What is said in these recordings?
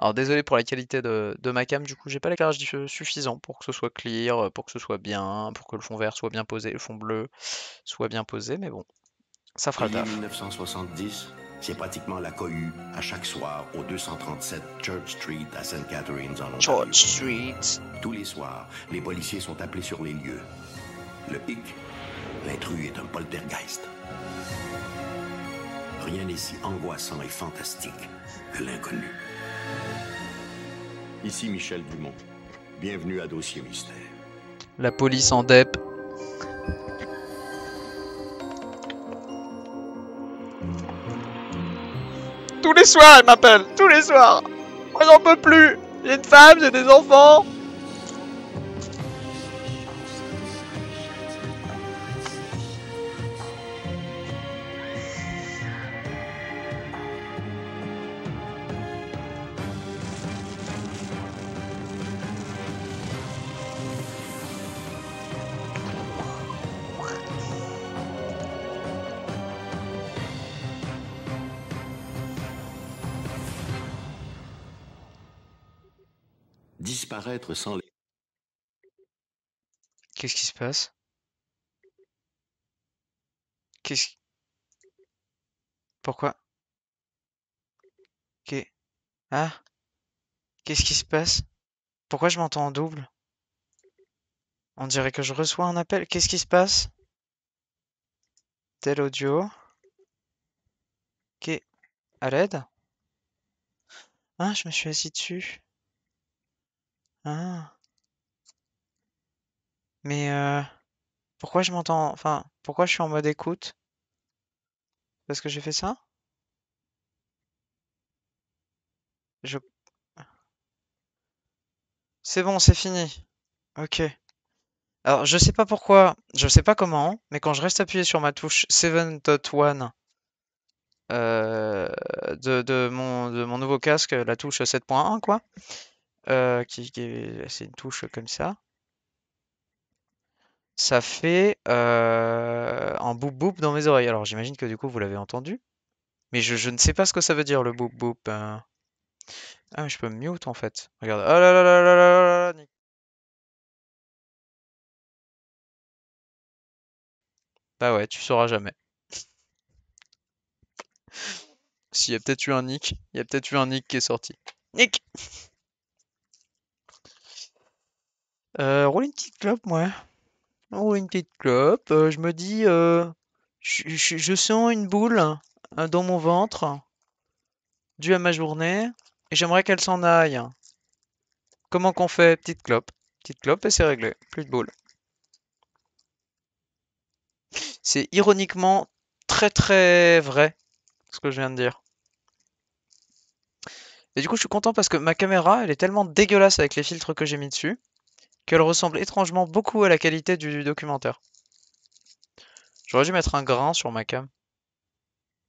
Alors désolé pour la qualité de, de ma cam, du coup j'ai pas l'éclairage suffisant pour que ce soit clear, pour que ce soit bien, pour que le fond vert soit bien posé, le fond bleu soit bien posé, mais bon, ça fera le taf. 1970, c'est pratiquement la cohue à chaque soir au 237 Church Street à St. Catharines en Ontario. Church Street. Tous les soirs, les policiers sont appelés sur les lieux. Le hic, l'intrus est un poltergeist. Rien n'est si angoissant et fantastique que l'inconnu. Ici Michel Dumont. Bienvenue à Dossier Mystère. La police en dep. Tous les soirs, elle m'appelle. Tous les soirs. Moi, j'en peux plus. J'ai une femme, j'ai des enfants. Qu'est-ce qui se passe? Qu'est-ce. Pourquoi? Qu'est... Ah Qu'est-ce qui se passe? Pourquoi je m'entends en double? On dirait que je reçois un appel. Qu'est-ce qui se passe? Tel audio. Qu'est... À l'aide? Ah, je me suis assis dessus. Ah. Mais euh... Pourquoi je m'entends... Enfin, pourquoi je suis en mode écoute? Parce que j'ai fait ça? Je... C'est bon, c'est fini. Ok. Alors, je sais pas pourquoi, je sais pas comment, mais quand je reste appuyé sur ma touche 7.1 euh, de, de, mon, de mon nouveau casque, la touche 7.1, quoi, euh, qui, c'est une touche comme ça. Ça fait euh, un boop boop dans mes oreilles. Alors j'imagine que du coup vous l'avez entendu. Mais je, ne sais pas ce que ça veut dire le boop boop. Hein. Ah mais je peux me mute en fait. Regarde. Oh là là là là là là là. Bah ouais, tu sauras jamais. S'il y a peut-être eu un nick, il y a peut-être eu un nick qui est sorti. Nick euh, une petite clope, moi. Roule une petite clope. euh, je me dis, euh, je, sens une boule euh, dans mon ventre, due à ma journée, et j'aimerais qu'elle s'en aille. Comment qu'on fait? Petite clope. Petite clope et c'est réglé. Plus de boule. C'est ironiquement très très vrai ce que je viens de dire. Et du coup, je suis content parce que ma caméra, elle est tellement dégueulasse avec les filtres que j'ai mis dessus, qu'elle ressemble étrangement beaucoup à la qualité du documentaire. J'aurais dû mettre un grain sur ma cam.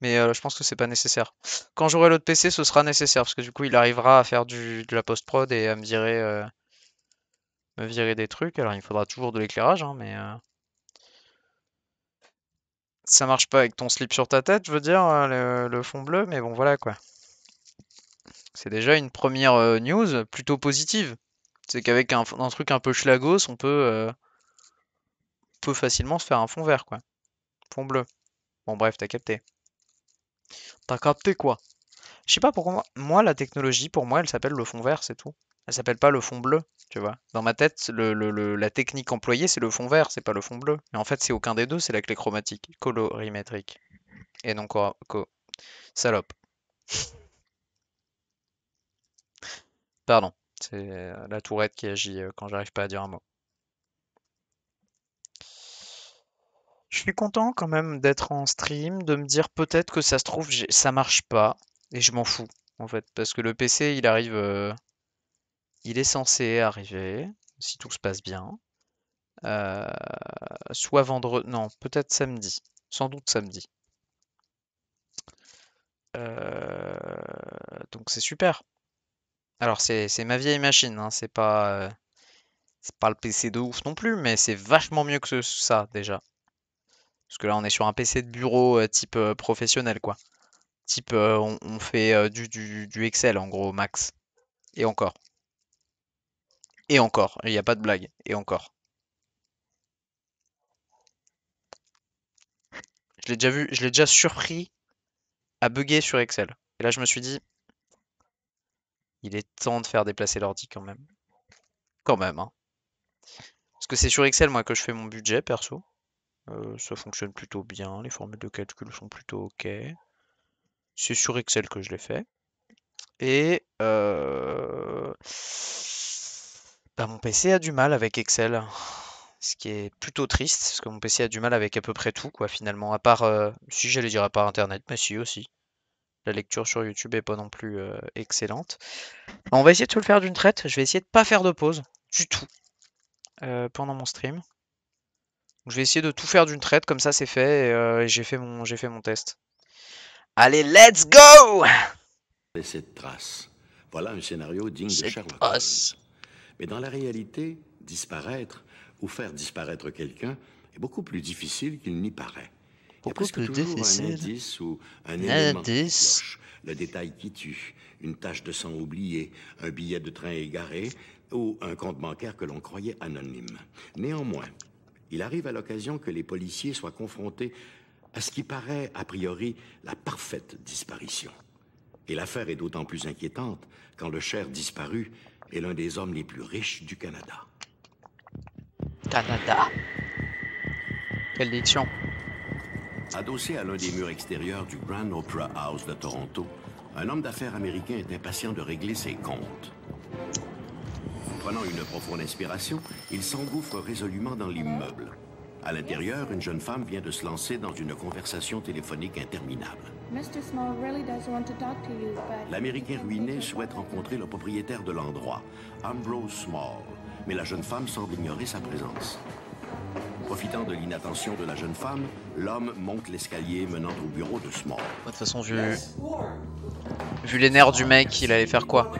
Mais euh, je pense que c'est pas nécessaire. Quand j'aurai l'autre PC, ce sera nécessaire, parce que du coup, il arrivera à faire de la post-prod et à me virer, euh, me virer des trucs. Alors, il faudra toujours de l'éclairage, hein, mais... euh, Ça marche pas avec ton slip sur ta tête, je veux dire, le, fond bleu, mais bon, voilà, quoi. C'est déjà une première news plutôt positive. C'est qu'avec un, truc un peu schlagos, on peut, euh, facilement se faire un fond vert, quoi. Fond bleu. Bon, bref, t'as capté. T'as capté quoi? Je sais pas pourquoi moi, la technologie, pour moi, elle s'appelle le fond vert, c'est tout. Elle s'appelle pas le fond bleu, tu vois. Dans ma tête, la technique employée, c'est le fond vert, c'est pas le fond bleu. Mais en fait, c'est aucun des deux, c'est la clé chromatique, colorimétrique. Et non co, co- salope. Pardon, c'est euh, la tourette qui agit euh, quand j'arrive pas à dire un mot. Je suis content quand même d'être en stream, de me dire peut-être que ça se trouve ça marche pas et je m'en fous en fait parce que le PC il arrive, euh, il est censé arriver si tout se passe bien, soit vendredi, non peut-être samedi, sans doute samedi. Donc c'est super. Alors c'est ma vieille machine, hein, c'est pas euh, pas le PC de ouf non plus, mais c'est vachement mieux que ça déjà. Parce que là on est sur un PC de bureau euh, type euh, professionnel quoi. Type, on, fait du Excel en gros, max. Et encore. Et encore. Il n'y a pas de blague. Et encore. Je l'ai déjà vu, je l'ai déjà surpris à bugger sur Excel. Et là, je me suis dit, il est temps de faire déplacer l'ordi quand même. Quand même, hein. Parce que c'est sur Excel, moi, que je fais mon budget, perso. Euh, ça fonctionne plutôt bien, les formules de calcul sont plutôt ok. C'est sur Excel que je l'ai fait. Et euh, bah, mon PC a du mal avec Excel. Ce qui est plutôt triste, parce que mon PC a du mal avec à peu près tout, quoi, finalement. À part, euh, si j'allais dire à part Internet, mais si aussi. La lecture sur YouTube est pas non plus euh, excellente. On va essayer de tout le faire d'une traite. Je vais essayer de pas faire de pause du tout euh, pendant mon stream. Je vais essayer de tout faire d'une traite, comme ça c'est fait, et j'ai fait, mon, fait mon test. Allez, let's go Cette trace. Voilà un scénario digne de Sherlock Holmes. Mais dans la réalité, disparaître ou faire disparaître quelqu'un est beaucoup plus difficile qu'il n'y paraît. A presque toujours un indice ou un élément le détail qui tue, une tache de sang oubliée, un billet de train égaré ou un compte bancaire que l'on croyait anonyme. Néanmoins, il arrive à l'occasion que les policiers soient confrontés à ce qui paraît a priori la parfaite disparition. Et l'affaire est d'autant plus inquiétante quand le cher disparu est l'un des hommes les plus riches du Canada. Canada. Quelle diction. Adossé à l'un des murs extérieurs du Grand Opera House de Toronto, un homme d'affaires américain est impatient de régler ses comptes. Prenant une profonde inspiration, il s'engouffre résolument dans l'immeuble. À l'intérieur, une jeune femme vient de se lancer dans une conversation téléphonique interminable. L'Américain ruiné souhaite rencontrer le propriétaire de l'endroit, Ambrose Small, mais la jeune femme semble ignorer sa présence. Profitant de l'inattention de la jeune femme, l'homme monte l'escalier menant au bureau de Small. De toute façon, vu, vu les nerfs du mec, il allait faire quoi?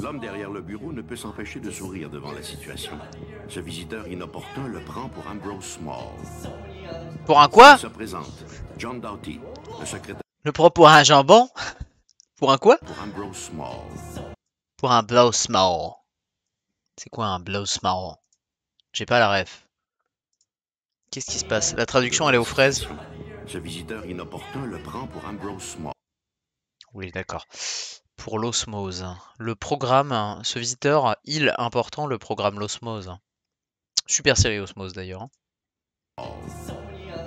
L'homme derrière le bureau ne peut s'empêcher de sourire devant la situation. Ce visiteur inopportun le prend pour Ambrose Small. Pour un quoi? Se présente John Doughty, le secrétaire. Le prend pour un jambon? Pour un quoi? Pour Ambrose Small. Pour un blow small. C'est quoi un blow small? J'ai pas la ref. Qu'est-ce qui se passe? La traduction elle est aux fraises. Ce visiteur inopportun le prend pour Ambrose Small. Oui, d'accord pour l'osmose. Le programme, ce visiteur, il important, le programme l'osmose. Super série osmose d'ailleurs. Hein.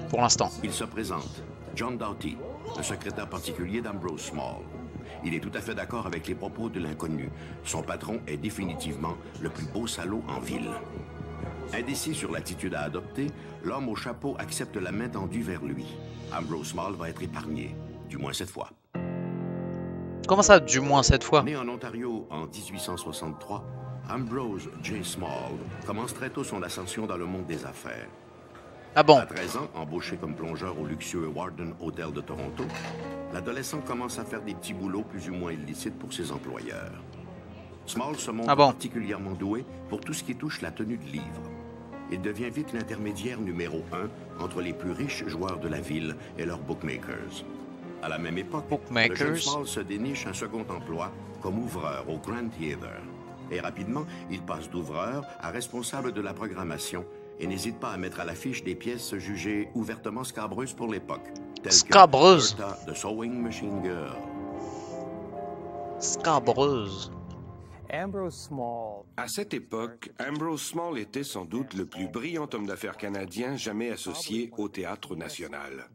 Pour l'instant. Il se présente, John Doughty, le secrétaire particulier d'Ambrose Small. Il est tout à fait d'accord avec les propos de l'inconnu. Son patron est définitivement le plus beau salaud en ville. Indécis sur l'attitude à adopter, l'homme au chapeau accepte la main tendue vers lui. Ambrose Small va être épargné, du moins cette fois. Comment ça, du moins cette fois? Né en Ontario en 1863, Ambrose J. Small commence très tôt son ascension dans le monde des affaires. Ah bon? À 13 ans, embauché comme plongeur au luxueux Warden Hotel de Toronto, l'adolescent commence à faire des petits boulots plus ou moins illicites pour ses employeurs. Small se montre ah particulièrement doué pour tout ce qui touche la tenue de livres. Il devient vite l'intermédiaire numéro un entre les plus riches joueurs de la ville et leurs bookmakers. À la même époque, le jeune Small se déniche un second emploi comme ouvreur au Grand Theatre. Et rapidement, il passe d'ouvreur à responsable de la programmation et n'hésite pas à mettre à l'affiche des pièces jugées ouvertement scabreuses pour l'époque, telles Scabreuse. que The Sewing Machine Girl. Scabreuse. À cette époque, Ambrose Small était sans doute le plus brillant homme d'affaires canadien jamais associé au théâtre national.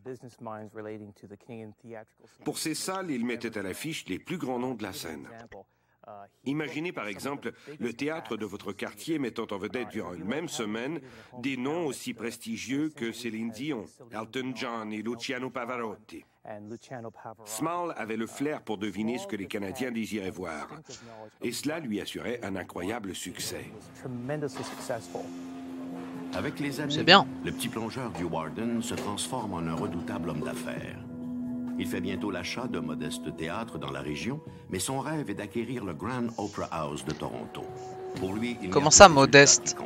Pour ses salles, il mettait à l'affiche les plus grands noms de la scène. Imaginez par exemple le théâtre de votre quartier mettant en vedette durant une même semaine des noms aussi prestigieux que Céline Dion, Elton John et Luciano Pavarotti. Small avait le flair pour deviner ce que les Canadiens désiraient voir, et cela lui assurait un incroyable succès. Avec les années, bien. le petit plongeur du Warden se transforme en un redoutable homme d'affaires. Il fait bientôt l'achat d'un modeste théâtre dans la région, mais son rêve est d'acquérir le Grand Opera House de Toronto. Pour lui, il Comment ça, modeste?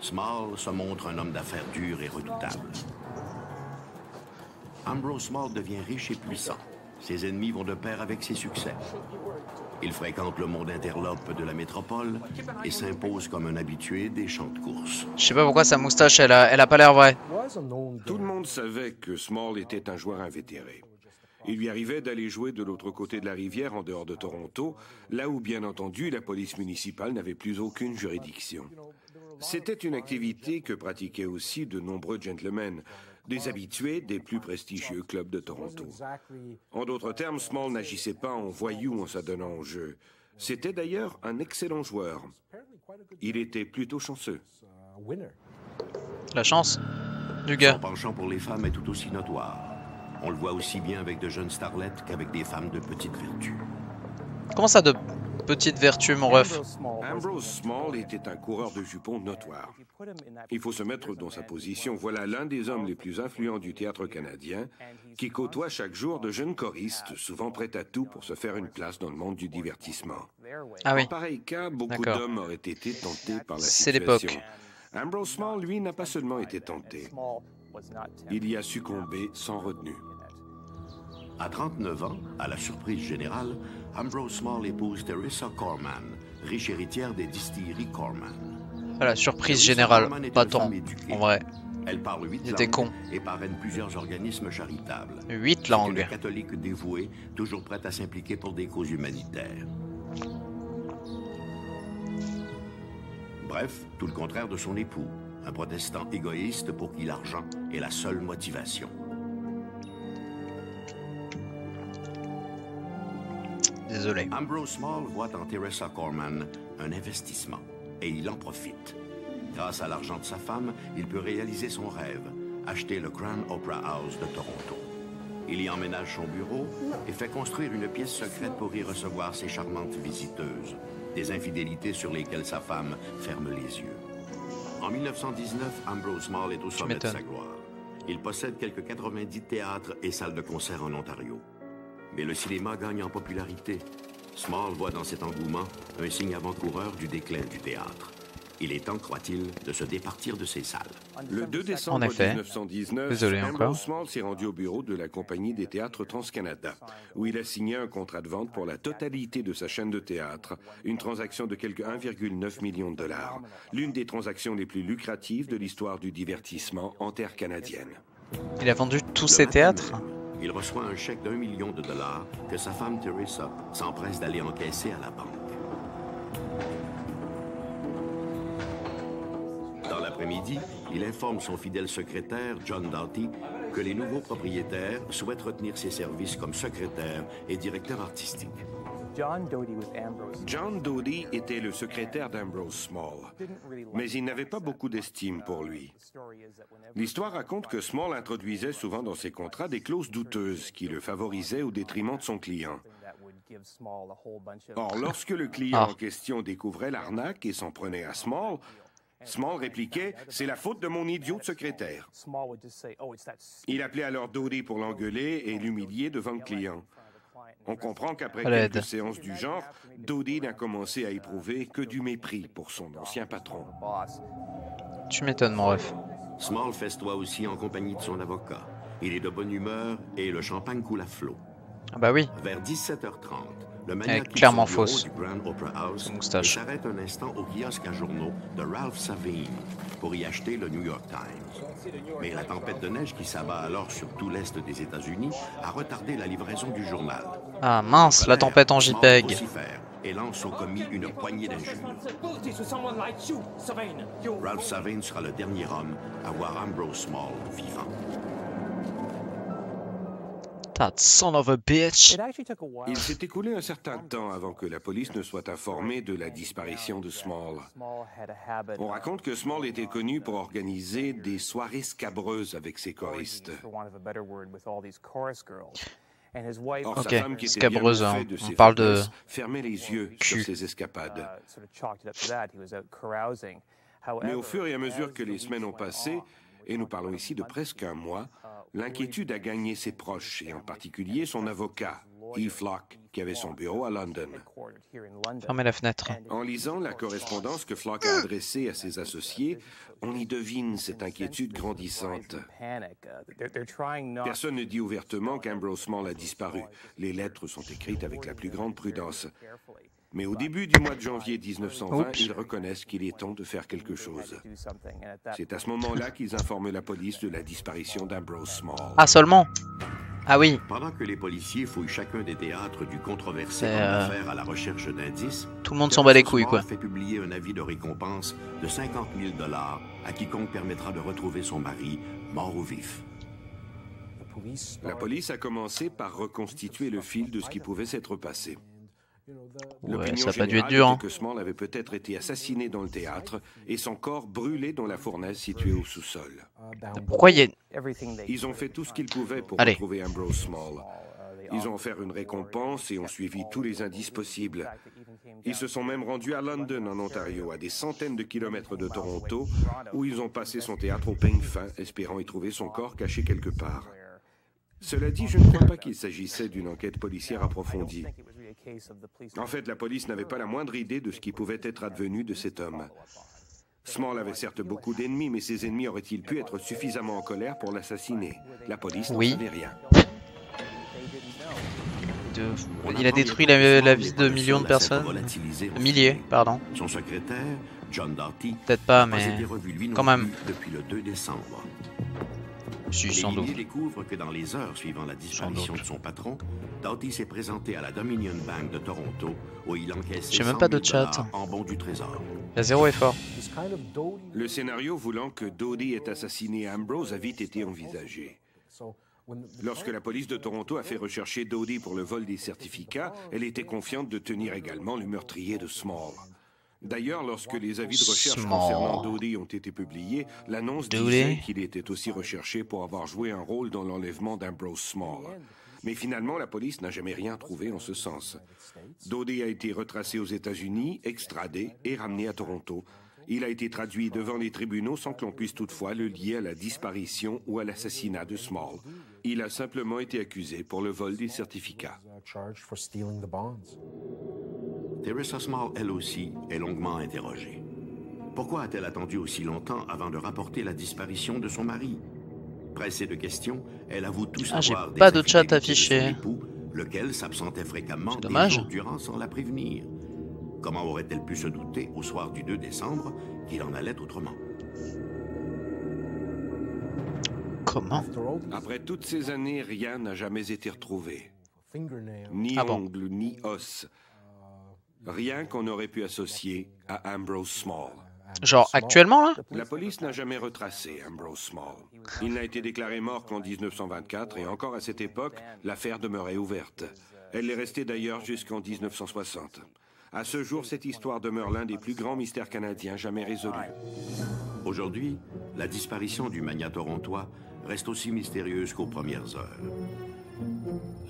Small se montre un homme d'affaires dur et redoutable. Ambrose Small devient riche et puissant. Ses ennemis vont de pair avec ses succès. Il fréquente le monde interlope de la métropole et s'impose comme un habitué des champs de course. Je sais pas pourquoi sa moustache, elle a, elle a pas l'air vraie. Tout le monde savait que Small était un joueur invétéré. Il lui arrivait d'aller jouer de l'autre côté de la rivière en dehors de Toronto, là où bien entendu la police municipale n'avait plus aucune juridiction. C'était une activité que pratiquaient aussi de nombreux gentlemen, des habitués des plus prestigieux clubs de Toronto. En d'autres termes, Small n'agissait pas en voyou en s'adonnant au jeu. C'était d'ailleurs un excellent joueur. Il était plutôt chanceux. La chance du gars. Son penchant pour les femmes est tout aussi notoire. On le voit aussi bien avec de jeunes starlettes qu'avec des femmes de petite vertu. Comment ça de petite vertu, mon ref Ambrose Small était un coureur de jupons notoire. Il faut se mettre dans sa position. Voilà l'un des hommes les plus influents du théâtre canadien qui côtoie chaque jour de jeunes choristes, souvent prêts à tout pour se faire une place dans le monde du divertissement. Ah oui. En pareil cas, beaucoup d'hommes auraient été tentés par la C'est situation. l'époque. Ambrose Small, lui, n'a pas seulement été tenté. Il y a succombé sans retenue. À 39 ans, à la surprise générale, Ambrose Small épouse Teresa Corman, riche héritière des distilleries Corman. Voilà, surprise Teresa générale. Corman Pas tant, en vrai. Elle parle huit langues con. et parraine plusieurs organismes charitables. Huit C'est une langues. catholique dévouée, toujours prête à s'impliquer pour des causes humanitaires. Bref, tout le contraire de son époux, un protestant égoïste pour qui l'argent est la seule motivation. Désolé. Ambrose Small voit en Teresa Corman un investissement et il en profite. Grâce à l'argent de sa femme, il peut réaliser son rêve, acheter le Grand Opera House de Toronto. Il y emménage son bureau et fait construire une pièce secrète pour y recevoir ses charmantes visiteuses, des infidélités sur lesquelles sa femme ferme les yeux. En 1919, Ambrose Small est au sommet de sa gloire. Il possède quelques 90 théâtres et salles de concert en Ontario. Mais le cinéma gagne en popularité. Small voit dans cet engouement un signe avant-coureur du déclin du théâtre. Il est temps, croit-il, de se départir de ces salles. Le 2 décembre En effet. 1919, Désolé Ambrose encore. Small s'est rendu au bureau de la compagnie des théâtres Trans-Canada, où il a signé un contrat de vente pour la totalité de sa chaîne de théâtre, une transaction de quelque 1,9 million de dollars, l'une des transactions les plus lucratives de l'histoire du divertissement en terre canadienne. Il a vendu tous ses théâtres? même, Il reçoit un chèque d'un million de dollars que sa femme Teresa s'empresse d'aller encaisser à la banque. Dans l'après-midi, il informe son fidèle secrétaire, John Doughty, que les nouveaux propriétaires souhaitent retenir ses services comme secrétaire et directeur artistique. John Doty était le secrétaire d'Ambrose Small, mais il n'avait pas beaucoup d'estime pour lui. L'histoire raconte que Small introduisait souvent dans ses contrats des clauses douteuses qui le favorisaient au détriment de son client. Or, lorsque le client Ah. en question découvrait l'arnaque et s'en prenait à Small, Small répliquait C'est la faute de mon idiot de secrétaire. oh, Il appelait alors Doty pour l'engueuler et l'humilier devant le client. On comprend qu'après quelques séances du genre, Doty n'a commencé à éprouver que du mépris pour son ancien patron. Tu m'étonnes, mon ref. Small festoie aussi en compagnie de son avocat. Il est de bonne humeur et le champagne coule à flot. Ah bah oui. Vers 17h30, le Elle maniaque est clairement fausse. du Grand Opera House Sa et moustache. s'arrête un instant au kiosque à journaux de Ralph Savine pour y acheter le New York Times. Mais la tempête de neige qui s'abat alors sur tout l'est des États-Unis a retardé la livraison du journal. Ah mince, la tempête en JPEG. et lance au commis une poignée d'injures. Ralph Savine sera le dernier homme à voir Ambrose Small vivant. That son of a bitch. Il s'est écoulé un certain temps avant que la police ne soit informée de la disparition de Small. On raconte que Small était connu pour organiser des soirées scabreuses avec ses choristes. for want of a better word, with all these chorus girls. And his wife, Or, Ok, sa femme, qui était bien scabreuse, hein. On parle de fermait les yeux sur ses escapades. uh. Mais au fur et à mesure que les semaines ont passé, et nous parlons ici de presque un mois, l'inquiétude a gagné ses proches, et en particulier son avocat, Eve Locke, qui avait son bureau à London. Fermez la fenêtre. En lisant la correspondance que Flock a adressée à ses associés, on y devine cette inquiétude grandissante. Personne ne dit ouvertement qu'Ambrose Small a disparu. Les lettres sont écrites avec la plus grande prudence. Mais au début du mois de janvier 1920, Oups. ils reconnaissent qu'il est temps de faire quelque chose. C'est à ce moment-là qu'ils informent la police de la disparition d'Ambrose Small. Ah, seulement Ah oui. Pendant que les policiers fouillent chacun des théâtres du controversé euh, d'affaires à la recherche d'indices, Tout le monde s'en bat les couilles, Small quoi. fait publier un avis de récompense de 50 000 dollars à quiconque permettra de retrouver son mari, mort ou vif. La police a commencé par reconstituer le fil de ce qui pouvait s'être passé. Ouais, ça a pas dû être dur, hein. que Small avait peut-être été assassiné dans le théâtre et son corps brûlé dans la fournaise située au sous-sol. Pourquoi il y a... Ils ont fait tout ce qu'ils pouvaient pour Allez. retrouver Ambrose Small. Ils ont offert une récompense et ont suivi tous les indices possibles. Ils se sont même rendus à London, en Ontario, à des centaines de kilomètres de Toronto, où ils ont passé son théâtre au peigne fin, espérant y trouver son corps caché quelque part. Cela dit, je ne crois pas qu'il s'agissait d'une enquête policière approfondie. En fait, la police n'avait pas la moindre idée de ce qui pouvait être advenu de cet homme. Small avait certes beaucoup d'ennemis, mais ses ennemis auraient-ils pu être suffisamment en colère pour l'assassiner? La police n'en Oui. savait rien. de- Il a détruit la, vie de millions de personnes. au Milliers, pardon. Son secrétaire, John Doughty, Peut-être pas, mais... été revu lui non quand même. plus depuis le 2 décembre. Les sans doute. Découvrent que dans les heures suivant la disparition de son patron, Doughty s'est présenté à la Dominion Bank de Toronto où il encaissait J'ai même 100 pas de 000 chat. en bons du trésor. Il y a zéro effort. Le scénario voulant que Dodie ait assassiné Ambrose a vite été envisagé. Lorsque la police de Toronto a fait rechercher Dodie pour le vol des certificats, elle était confiante de tenir également le meurtrier de Small. D'ailleurs, lorsque les avis de recherche Small. concernant Dodie ont été publiés, l'annonce disait qu'il était aussi recherché pour avoir joué un rôle dans l'enlèvement d'Ambrose Small. Mais finalement, la police n'a jamais rien trouvé en ce sens. Dodie a été retracé aux États-Unis, extradé et ramené à Toronto. Il a été traduit devant les tribunaux sans que l'on puisse toutefois le lier à la disparition ou à l'assassinat de Small. Il a simplement été accusé pour le vol des certificats. Teresa Small, elle aussi, est longuement interrogée. Pourquoi a-t-elle attendu aussi longtemps avant de rapporter la disparition de son mari? Pressée de questions, elle avoue tout Ah, des pas de chat infidélités de son affiché. époux, lequel s'absentait fréquemment des dommage. jours durant sans la prévenir. Comment aurait-elle pu se douter, au soir du 2 décembre, qu'il en allait autrement? Comment? After all these Après toutes ces années, rien n'a jamais été retrouvé. Ni Ah bon? ni os. Rien qu'on aurait pu associer à Ambrose Small. Genre, actuellement, là? La police n'a jamais retracé Ambrose Small. Il n'a été déclaré mort qu'en 1924 et encore à cette époque, l'affaire demeurait ouverte. Elle est restée d'ailleurs jusqu'en 1960. À ce jour, cette histoire demeure l'un des plus grands mystères canadiens jamais résolus. Aujourd'hui, la disparition du magnat torontois reste aussi mystérieuse qu'aux premières heures.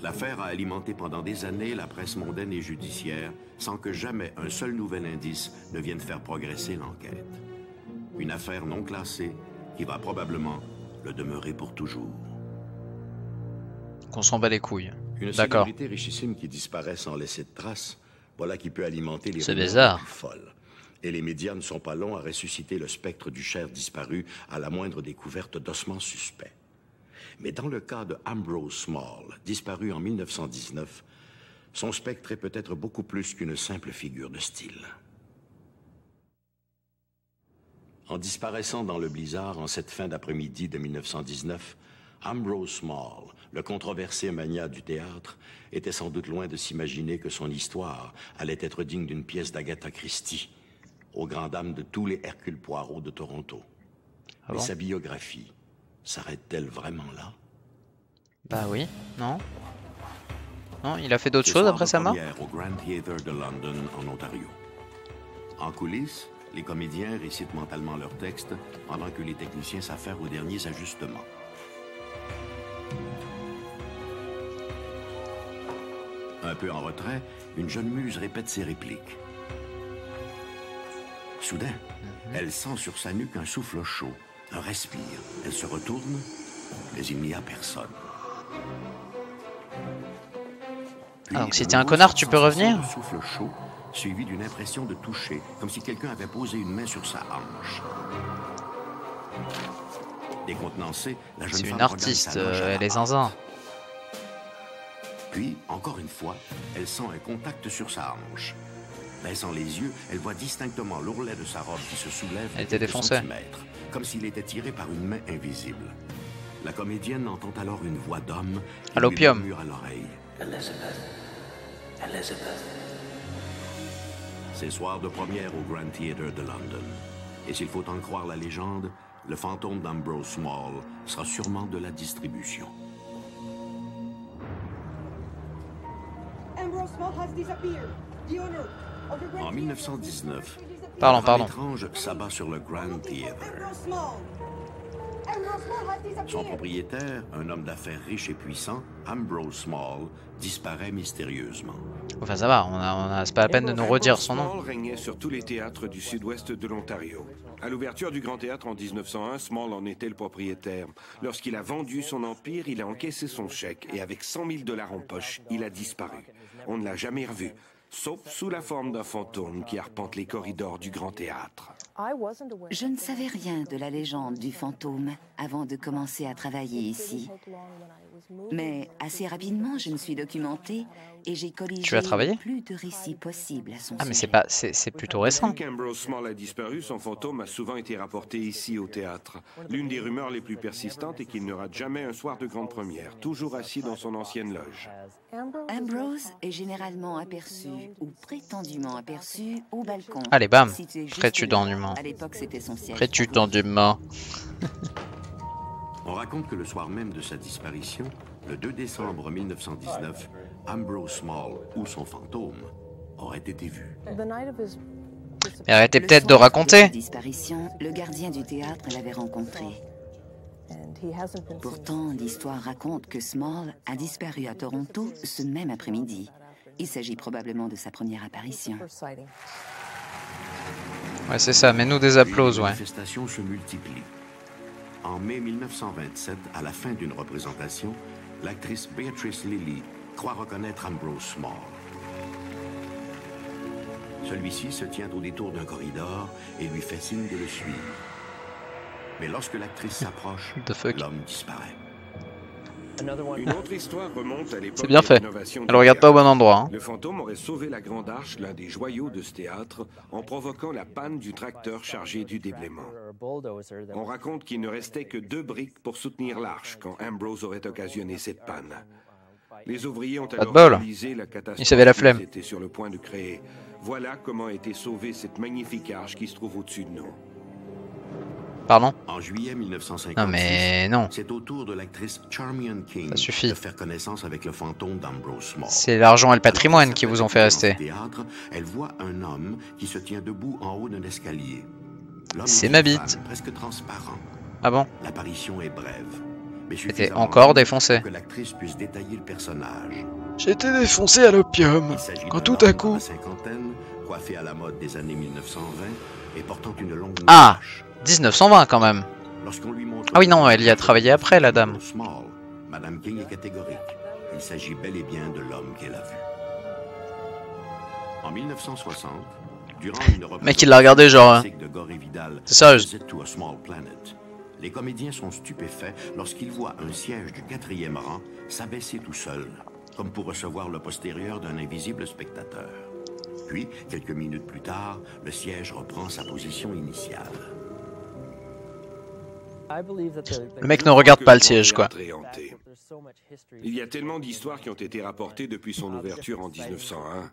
L'affaire a alimenté pendant des années la presse mondaine et judiciaire sans que jamais un seul nouvel indice ne vienne faire progresser l'enquête. Une affaire non classée qui va probablement le demeurer pour toujours. Qu'on s'en bat les couilles. Une célébrité richissime qui disparaît sans laisser de traces, voilà qui peut alimenter les C'est bizarre. folles. Et les médias ne sont pas longs à ressusciter le spectre du cher disparu à la moindre découverte d'ossements suspects. Mais dans le cas de Ambrose Small, disparu en 1919, son spectre est peut-être beaucoup plus qu'une simple figure de style. En disparaissant dans le blizzard en cette fin d'après-midi de 1919, Ambrose Small, le controversé magnat du théâtre, était sans doute loin de s'imaginer que son histoire allait être digne d'une pièce d'Agatha Christie, aux grandes dames de tous les Hercule Poirot de Toronto. Ah Mais bon? sa biographie s'arrête-t-elle vraiment là? Bah oui, non Non, il a fait d'autres choses après sa mort? au Grand Theatre de London, en Ontario. En coulisses, les comédiens récitent mentalement leurs textes pendant que les techniciens s'affairent aux derniers ajustements. Un peu en retrait, une jeune muse répète ses répliques. Soudain, elle sent sur sa nuque un souffle chaud, respire. Elle se retourne, mais il n'y a personne. Puis, Ah, donc si t'es un connard, tu peux revenir de souffle chaud, suivi d'une impression de toucher, comme si quelqu'un avait posé une main sur sa hanche. Décontenancée, la jeune C'est une artiste, euh, elle est zinzin. Puis, encore une fois, elle sent un contact sur sa hanche. Baissant les yeux, elle voit distinctement l'ourlet de sa robe qui se soulève Elle de était défoncée. centimètres, comme s'il était tiré par une main invisible. La comédienne entend alors une voix d'homme qui À lui l'opium. murmure à l'oreille. C'est soir de première au Grand Theatre de London. Et s'il faut en croire la légende, le fantôme d'Ambrose Small sera sûrement de la distribution. Ambrose Small has disappeared. The owner En 1919, Pardon, pardon. étrange s'abat sur le Grand Theatre. Son propriétaire, un homme d'affaires riche et puissant, Ambrose Small, disparaît mystérieusement. Enfin, ça va, on a, on a- c'est pas la peine de nous redire son nom. Small régnait sur tous les théâtres du sud-ouest de l'Ontario. À l'ouverture du Grand Théâtre en 1901, Small en était le propriétaire. Lorsqu'il a vendu son empire, il a encaissé son chèque et avec 100 000 dollars en poche, il a disparu. On ne l'a jamais revu, sauf sous la forme d'un fantôme qui arpente les corridors du Grand Théâtre. Je ne savais rien de la légende du fantôme avant de commencer à travailler ici. Mais assez rapidement, je me suis documentée et j'ai colligé Tu as travaillé? le plus de récits possibles à son Ah, mais c'est pas, c'est c'est plutôt récent. Depuis qu'Ambrose Small a disparu, son fantôme a souvent été rapporté ici au théâtre. L'une des rumeurs les plus persistantes est qu'il ne rate jamais un soir de grande première, toujours assis dans son ancienne loge. Ambrose est généralement aperçu ou prétendument aperçu au balcon. Allez, bam. Prétendument. À l'époque, c'était son siège. Prétendument. On raconte que le soir même de sa disparition, le 2 décembre 1919, Ambrose Small ou son fantôme aurait été vu. Mais arrêtez peut-être de raconter. disparition, le gardien du théâtre l'avait rencontré. Pourtant, l'histoire raconte que Small a disparu à Toronto ce même après-midi. Il s'agit probablement de sa première apparition. Ouais, c'est ça, mais nous des applauses, les ouais. manifestations se multiplient. En mai 1927, à la fin d'une représentation, l'actrice Beatrice Lilly croit reconnaître Ambrose Small. Celui-ci se tient au détour d'un corridor et lui fait signe de le suivre. Mais lorsque l'actrice s'approche, l'homme disparaît. Une autre histoire remonte à l'époque C'est bien fait. Elle regarde pas au bon endroit. hein. Le fantôme aurait sauvé la Grande Arche, l'un des joyaux de ce théâtre, en provoquant la panne du tracteur chargé du déblaiement. On raconte qu'il ne restait que deux briques pour soutenir l'arche quand Ambrose aurait occasionné cette panne. Les ouvriers ont alors réalisé la catastrophe Ils avaient la flemme. qu'ils étaient sur le point de créer. Voilà comment a été sauvée cette magnifique arche qui se trouve au-dessus de nous. Pardon En juillet 1956, Non, mais non. c'est au tour de l'actrice Charmian King Ça suffit. de faire connaissance avec le fantôme d'Ambrose Small. C'est l'argent et le patrimoine qui vous ont fait rester. ce Théâtre, elle voit un homme qui se tient debout en haut d'un escalier. L'homme C'est est ma bite. femme, presque transparent. Ah bon L'apparition est brève. Mais C'était suffisamment encore défoncé. pour que l'actrice puisse détailler le personnage. J'ai été défoncé à l'opium. Il s'agit Quand tout à coup- dans la cinquantaine, coiffé à la mode des années 1920 et portant une longue Ah. 1920 quand même. Ah oui, non, elle y a travaillé après, la dame. Madame King est catégorique. Il s'agit bel et bien de l'homme qu'elle a vu. En 1960, durant une Mec, il l'a regardé, genre, hein. C'est sérieux. Visit to a Small Planet, les comédiens sont stupéfaits lorsqu'ils voient un siège du quatrième rang s'abaisser tout seul, comme pour recevoir le postérieur d'un invisible spectateur. Puis, quelques minutes plus tard, le siège reprend sa position initiale. Le mec ne regarde pas le siège, quoi. Il y a tellement d'histoires qui ont été rapportées depuis son ouverture en 1901.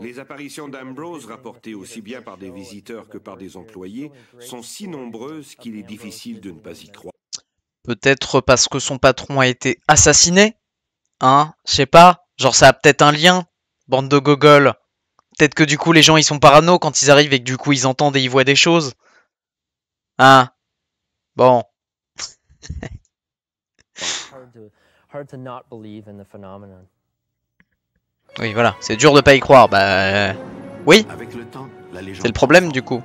Les apparitions d'Ambrose, rapportées aussi bien par des visiteurs que par des employés, sont si nombreuses qu'il est difficile de ne pas y croire. Peut-être parce que son patron a été assassiné Hein Je sais pas. Genre ça a peut-être un lien. Bande de gogoles. Peut-être que du coup les gens ils sont parano quand ils arrivent et que du coup ils entendent et ils voient des choses. Hein Bon. Oui voilà, c'est dur de pas y croire. Bah euh, oui, Avec le temps, la légende c'est le problème du coup.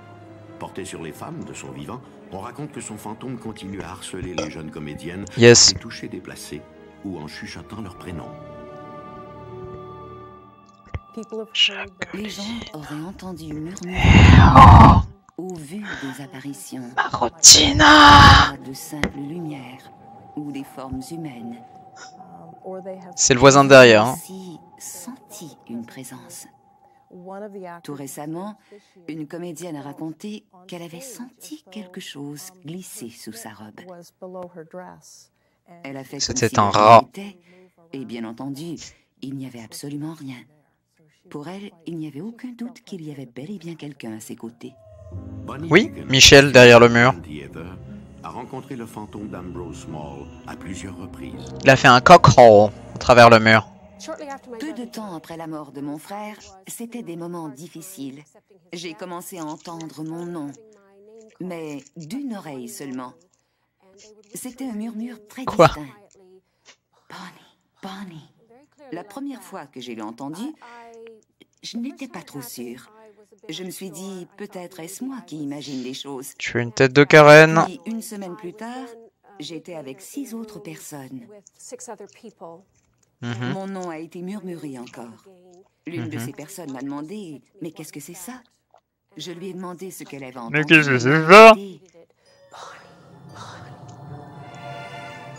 Porté sur les femmes de son vivant, on raconte que son fantôme continue à harceler les jeunes comédiennes, Yes. les toucher déplacés ou en chuchotant leur prénom. Les gens auraient entendu murmurer ou vu des apparitions. Marotina de simples lumières ou des formes humaines. C'est le voisin de derrière. Hein. Senti une présence. Tout récemment, une comédienne a raconté qu'elle avait senti quelque chose glisser sous sa robe. Elle a fait comme C'était un rat. Et bien entendu, il n'y avait absolument rien. Pour elle, il n'y avait aucun doute qu'il y avait bel et bien quelqu'un à ses côtés. Oui, Michel derrière le mur. Le fantôme à plusieurs reprises. Il a fait un cock roll à travers le mur. Peu de temps après la mort de mon frère, c'était des moments difficiles. J'ai commencé à entendre mon nom, mais d'une oreille seulement. C'était un murmure très Quoi? distinct. Bonnie, Bonnie. La première fois que je l'ai entendu, je n'étais pas trop sûre. Je me suis dit, peut-être est-ce moi qui imagine les choses. Tu as une tête de Karen. Puis, une semaine plus tard, j'étais avec six autres personnes. Mhm. Mon nom a été murmuré encore. L'une de Mhm. ces personnes m'a demandé Mais qu'est-ce que c'est ça? Je lui ai demandé ce qu'elle avait entendu. Mais qu'est-ce que et c'est ça?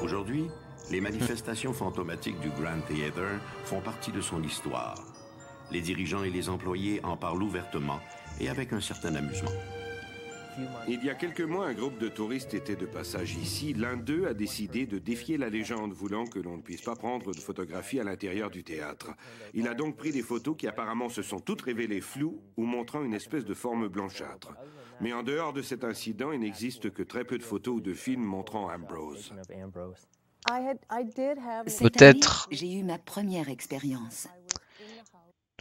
Aujourd'hui, les manifestations fantomatiques du Grand Theater font partie de son histoire. Les dirigeants et les employés en parlent ouvertement et avec un certain amusement. Il y a quelques mois, un groupe de touristes était de passage ici. L'un d'eux a décidé de défier la légende, voulant que l'on ne puisse pas prendre de photographies à l'intérieur du théâtre. Il a donc pris des photos qui apparemment se sont toutes révélées floues ou montrant une espèce de forme blanchâtre. Mais en dehors de cet incident, il n'existe que très peu de photos ou de films montrant Ambrose. Peut-être. J'ai eu ma première expérience.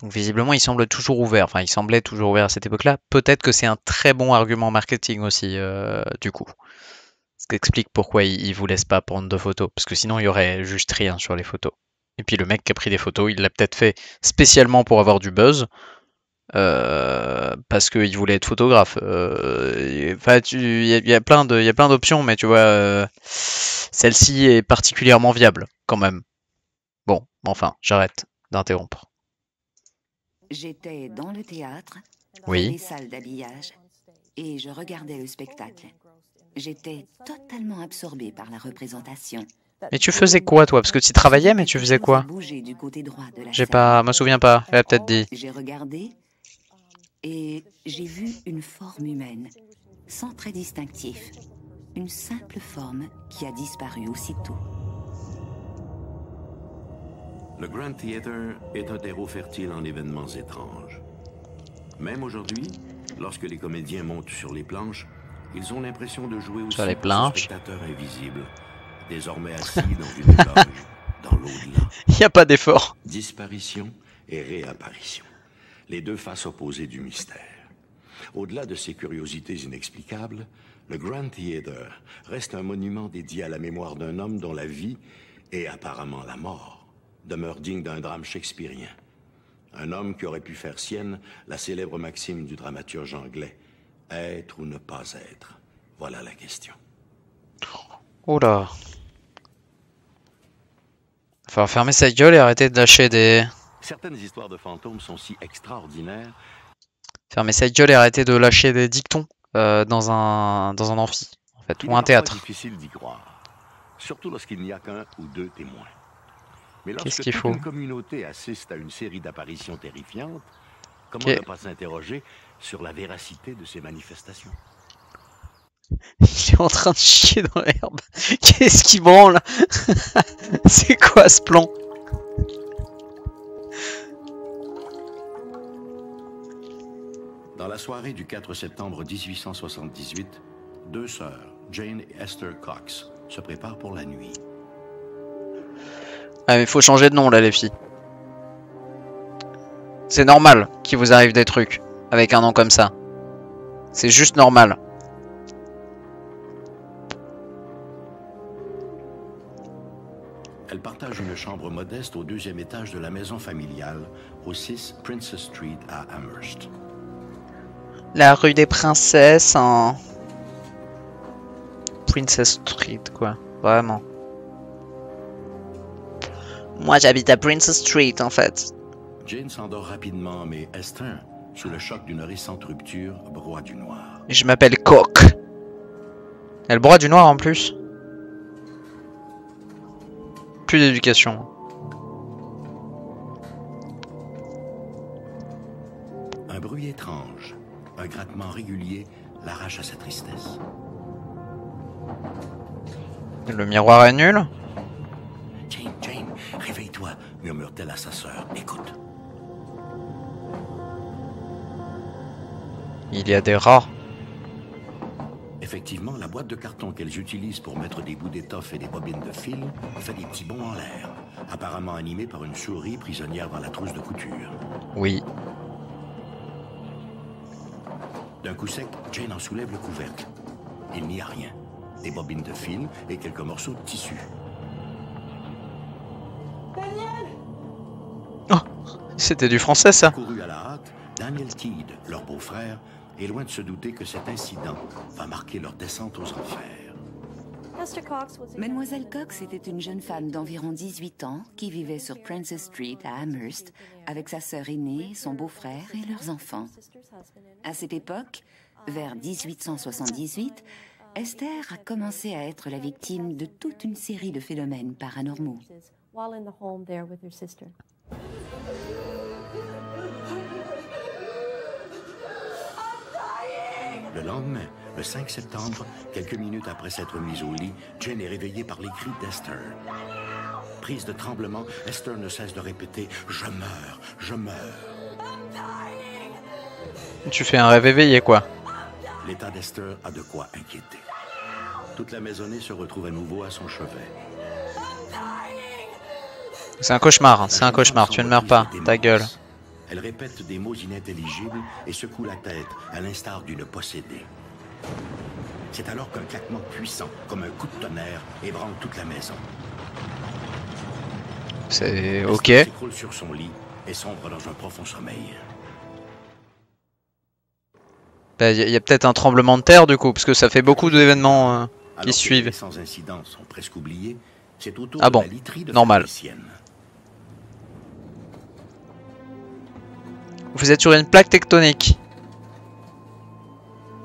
Donc visiblement, il semble toujours ouvert. Enfin, il semblait toujours ouvert à cette époque-là. Peut-être que c'est un très bon argument marketing aussi, euh, du coup. Ce qui explique pourquoi il, il vous laisse pas prendre de photos. Parce que sinon, il y aurait juste rien sur les photos. Et puis le mec qui a pris des photos, il l'a peut-être fait spécialement pour avoir du buzz. euh, parce qu'il voulait être photographe. Euh, il y, y a plein d'options, mais tu vois, euh, celle-ci est particulièrement viable quand même. Bon, enfin, j'arrête d'interrompre. J'étais dans le théâtre, Oui. les salles d'habillage, et je regardais le spectacle. J'étais totalement absorbée par la représentation. Mais tu faisais quoi, toi? Parce que tu travaillais, mais tu faisais quoi? J'ai pas, me souviens pas. Elle a peut-être dit. J'ai regardé et j'ai vu une forme humaine, sans trait distinctif. Une simple forme qui a disparu aussitôt. Le Grand Theater est un terreau fertile en événements étranges. Même aujourd'hui, lorsque les comédiens montent sur les planches, ils ont l'impression de jouer aussi Sur les planches? spectateur invisible, désormais assis dans une loge, dans l'au-delà. Il n'y a pas d'effort. Disparition et réapparition. Les deux faces opposées du mystère. Au-delà de ces curiosités inexplicables, le Grand Theater reste un monument dédié à la mémoire d'un homme dont la vie, et apparemment la mort, demeure digne d'un drame shakespearien. Un homme qui aurait pu faire sienne la célèbre maxime du dramaturge anglais Être ou ne pas être Voilà la question. Oh là. Va falloir fermer sa gueule et arrêter de lâcher des. Certaines histoires de fantômes sont si extraordinaires Fermer sa gueule et arrêter de lâcher des dictons euh, dans un dans un amphi, en fait, ou un théâtre. difficile d'y croire, surtout lorsqu'il n'y a qu'un ou deux témoins. Mais Qu'est-ce lorsque qu'il faut une communauté assiste à une série d'apparitions terrifiantes, comment ne pas s'interroger sur la véracité de ces manifestations? Il est en train de chier dans l'herbe. Qu'est-ce qui branle? C'est quoi ce plan? Dans la soirée du 4 septembre 1878, deux sœurs, Jane et Esther Cox, se préparent pour la nuit. Ah mais faut changer de nom là les filles. C'est normal qu'il vous arrive des trucs avec un nom comme ça. C'est juste normal. Elles partagent une chambre modeste au deuxième étage de la maison familiale, au 6 Princess Street à Amherst. La rue des princesses en Princess Street quoi, vraiment. Moi j'habite à Princess Street en fait. Jane s'endort rapidement, mais Esther, sous le choc d'une récente rupture, broie du noir. Je m'appelle Coq. Elle broie du noir en plus. Plus d'éducation. Un bruit étrange, un grattement régulier l'arrache à sa tristesse. Le miroir est nul. Murmure-t-elle à sa sœur. Écoute. Il y a des rats. Effectivement, la boîte de carton qu'elles utilisent pour mettre des bouts d'étoffe et des bobines de fil fait des petits bonds en l'air, apparemment animés par une souris prisonnière dans la trousse de couture. Oui. D'un coup sec, Jane en soulève le couvercle. Il n'y a rien. Des bobines de fil et quelques morceaux de tissu. C'était du français ça. Couru à la hâte, Daniel Teed, leur beau-frère, est loin de se douter que cet incident va marquer leur descente aux enfers. Mademoiselle Cox était une jeune femme d'environ 18 ans qui vivait sur Princess Street à Amherst avec sa sœur aînée, son beau-frère et leurs enfants. À cette époque, vers 1878, Esther a commencé à être la victime de toute une série de phénomènes paranormaux. Le lendemain, le 5 septembre, quelques minutes après s'être mise au lit, Jane est réveillée par les cris d'Esther. Prise de tremblement, Esther ne cesse de répéter « Je meurs, je meurs Tu fais un rêve éveillé quoi. ». L'état d'Esther a de quoi inquiéter. Toute la maisonnée se retrouve à nouveau à son chevet. C'est un cauchemar, hein, c'est un cauchemar, tu ne meurs pas, ta gueule. Elle répète des mots inintelligibles et secoue la tête, à l'instar d'une possédée. C'est alors qu'un claquement puissant, comme un coup de tonnerre, ébranle toute la maison. C'est ok. s'écroule sur son lit et sombre dans un profond sommeil. Bah, y a, y a peut-être un tremblement de terre du coup, parce que ça fait beaucoup d'événements. euh. Alors que suivent. les sans incidents sont presque oubliés, c'est au tour Ah de bon, la literie de normal. Vous êtes sur une plaque tectonique.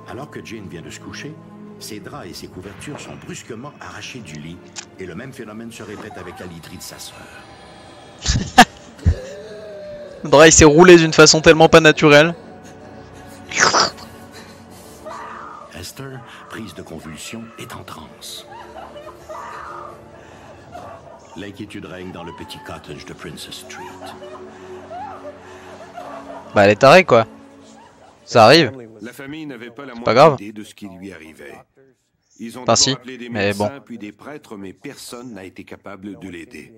Alors que Jane vient de se coucher, ses draps et ses couvertures sont brusquement arrachés du lit et le même phénomène se répète avec la literie de sa sœur. Le drap il s'est roulé d'une façon tellement pas naturelle. Esther, prise de convulsions, est en transe. L'inquiétude règne dans le petit cottage de Princess Street. Bah elle est tarée quoi. Ça arrive. La famille n'avait pas la pas grave. idée de ce qui lui arrivait. Ils ont Enfin, si, des mais bon. puis des prêtres, mais personne n'a été capable de l'aider.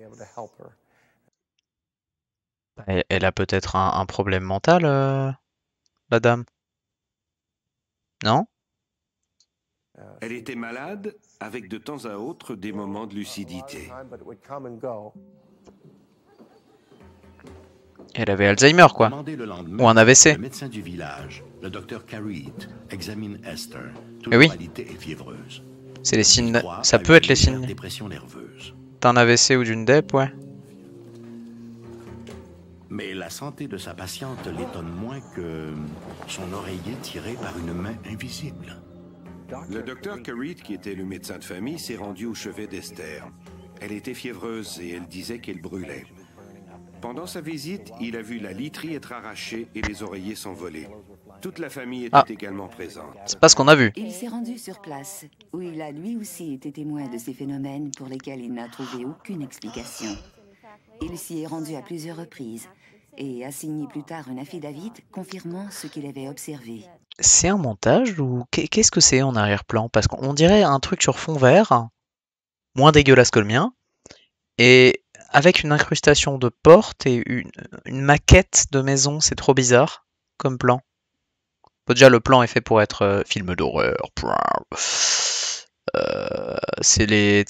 Elle, elle a peut-être un, un problème mental, euh, la dame. Non? Elle était malade, avec de temps à autre des moments de lucidité. Elle avait Alzheimer quoi. Ou un AVC. Le médecin du village, le docteur Carreet, examine Esther. Toute Eh oui. moralité est fiévreuse. C'est les signes. De- Ça peut être les signes Dépression nerveuse. d'un AVC ou d'une DEP, ouais. Mais la santé de sa patiente l'étonne moins que son oreiller tiré par une main invisible. Le docteur Carreet, qui était le médecin de famille, s'est rendu au chevet d'Esther. Elle était fiévreuse et elle disait qu'elle brûlait. Pendant sa visite, il a vu la literie être arrachée et les oreillers s'envoler. Toute la famille était Ah. également présente. C'est pas ce qu'on a vu. Il s'est rendu sur place, où il a lui aussi été témoin de ces phénomènes pour lesquels il n'a trouvé aucune explication. Il s'y est rendu à plusieurs reprises et a signé plus tard un affidavit confirmant ce qu'il avait observé. C'est un montage ou qu'est- qu'est-ce que c'est en arrière-plan? Parce qu'on dirait un truc sur fond vert, moins dégueulasse que le mien, et avec une incrustation de porte et une, maquette de maison, c'est trop bizarre comme plan. Déjà, le plan est fait pour être euh, film d'horreur. Euh, c'est les.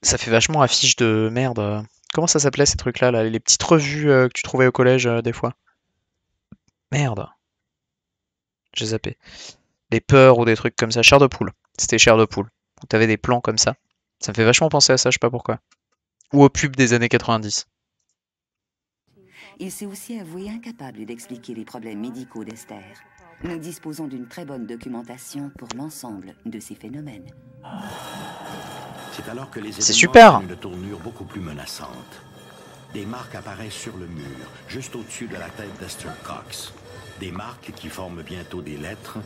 Ça fait vachement affiche de merde. Comment ça s'appelait ces trucs-là, là, les petites revues euh, que tu trouvais au collège euh, des fois? Merde. J'ai zappé. Des peurs ou des trucs comme ça. Chair de poule. C'était chair de poule. T'avais des plans comme ça. Ça me fait vachement penser à ça, je sais pas pourquoi. Ou aux pubs des années 90. il s'est aussi avoué incapable d'expliquer les problèmes médicaux d'Esther. Nous disposons d'une très bonne documentation pour l'ensemble de ces phénomènes. C'est alors que les C'est super. une tournure beaucoup plus menaçante. Des marques apparaissent sur le mur, juste au-dessus de la tête d'Esther Cox. Des marques qui forment bientôt des lettres,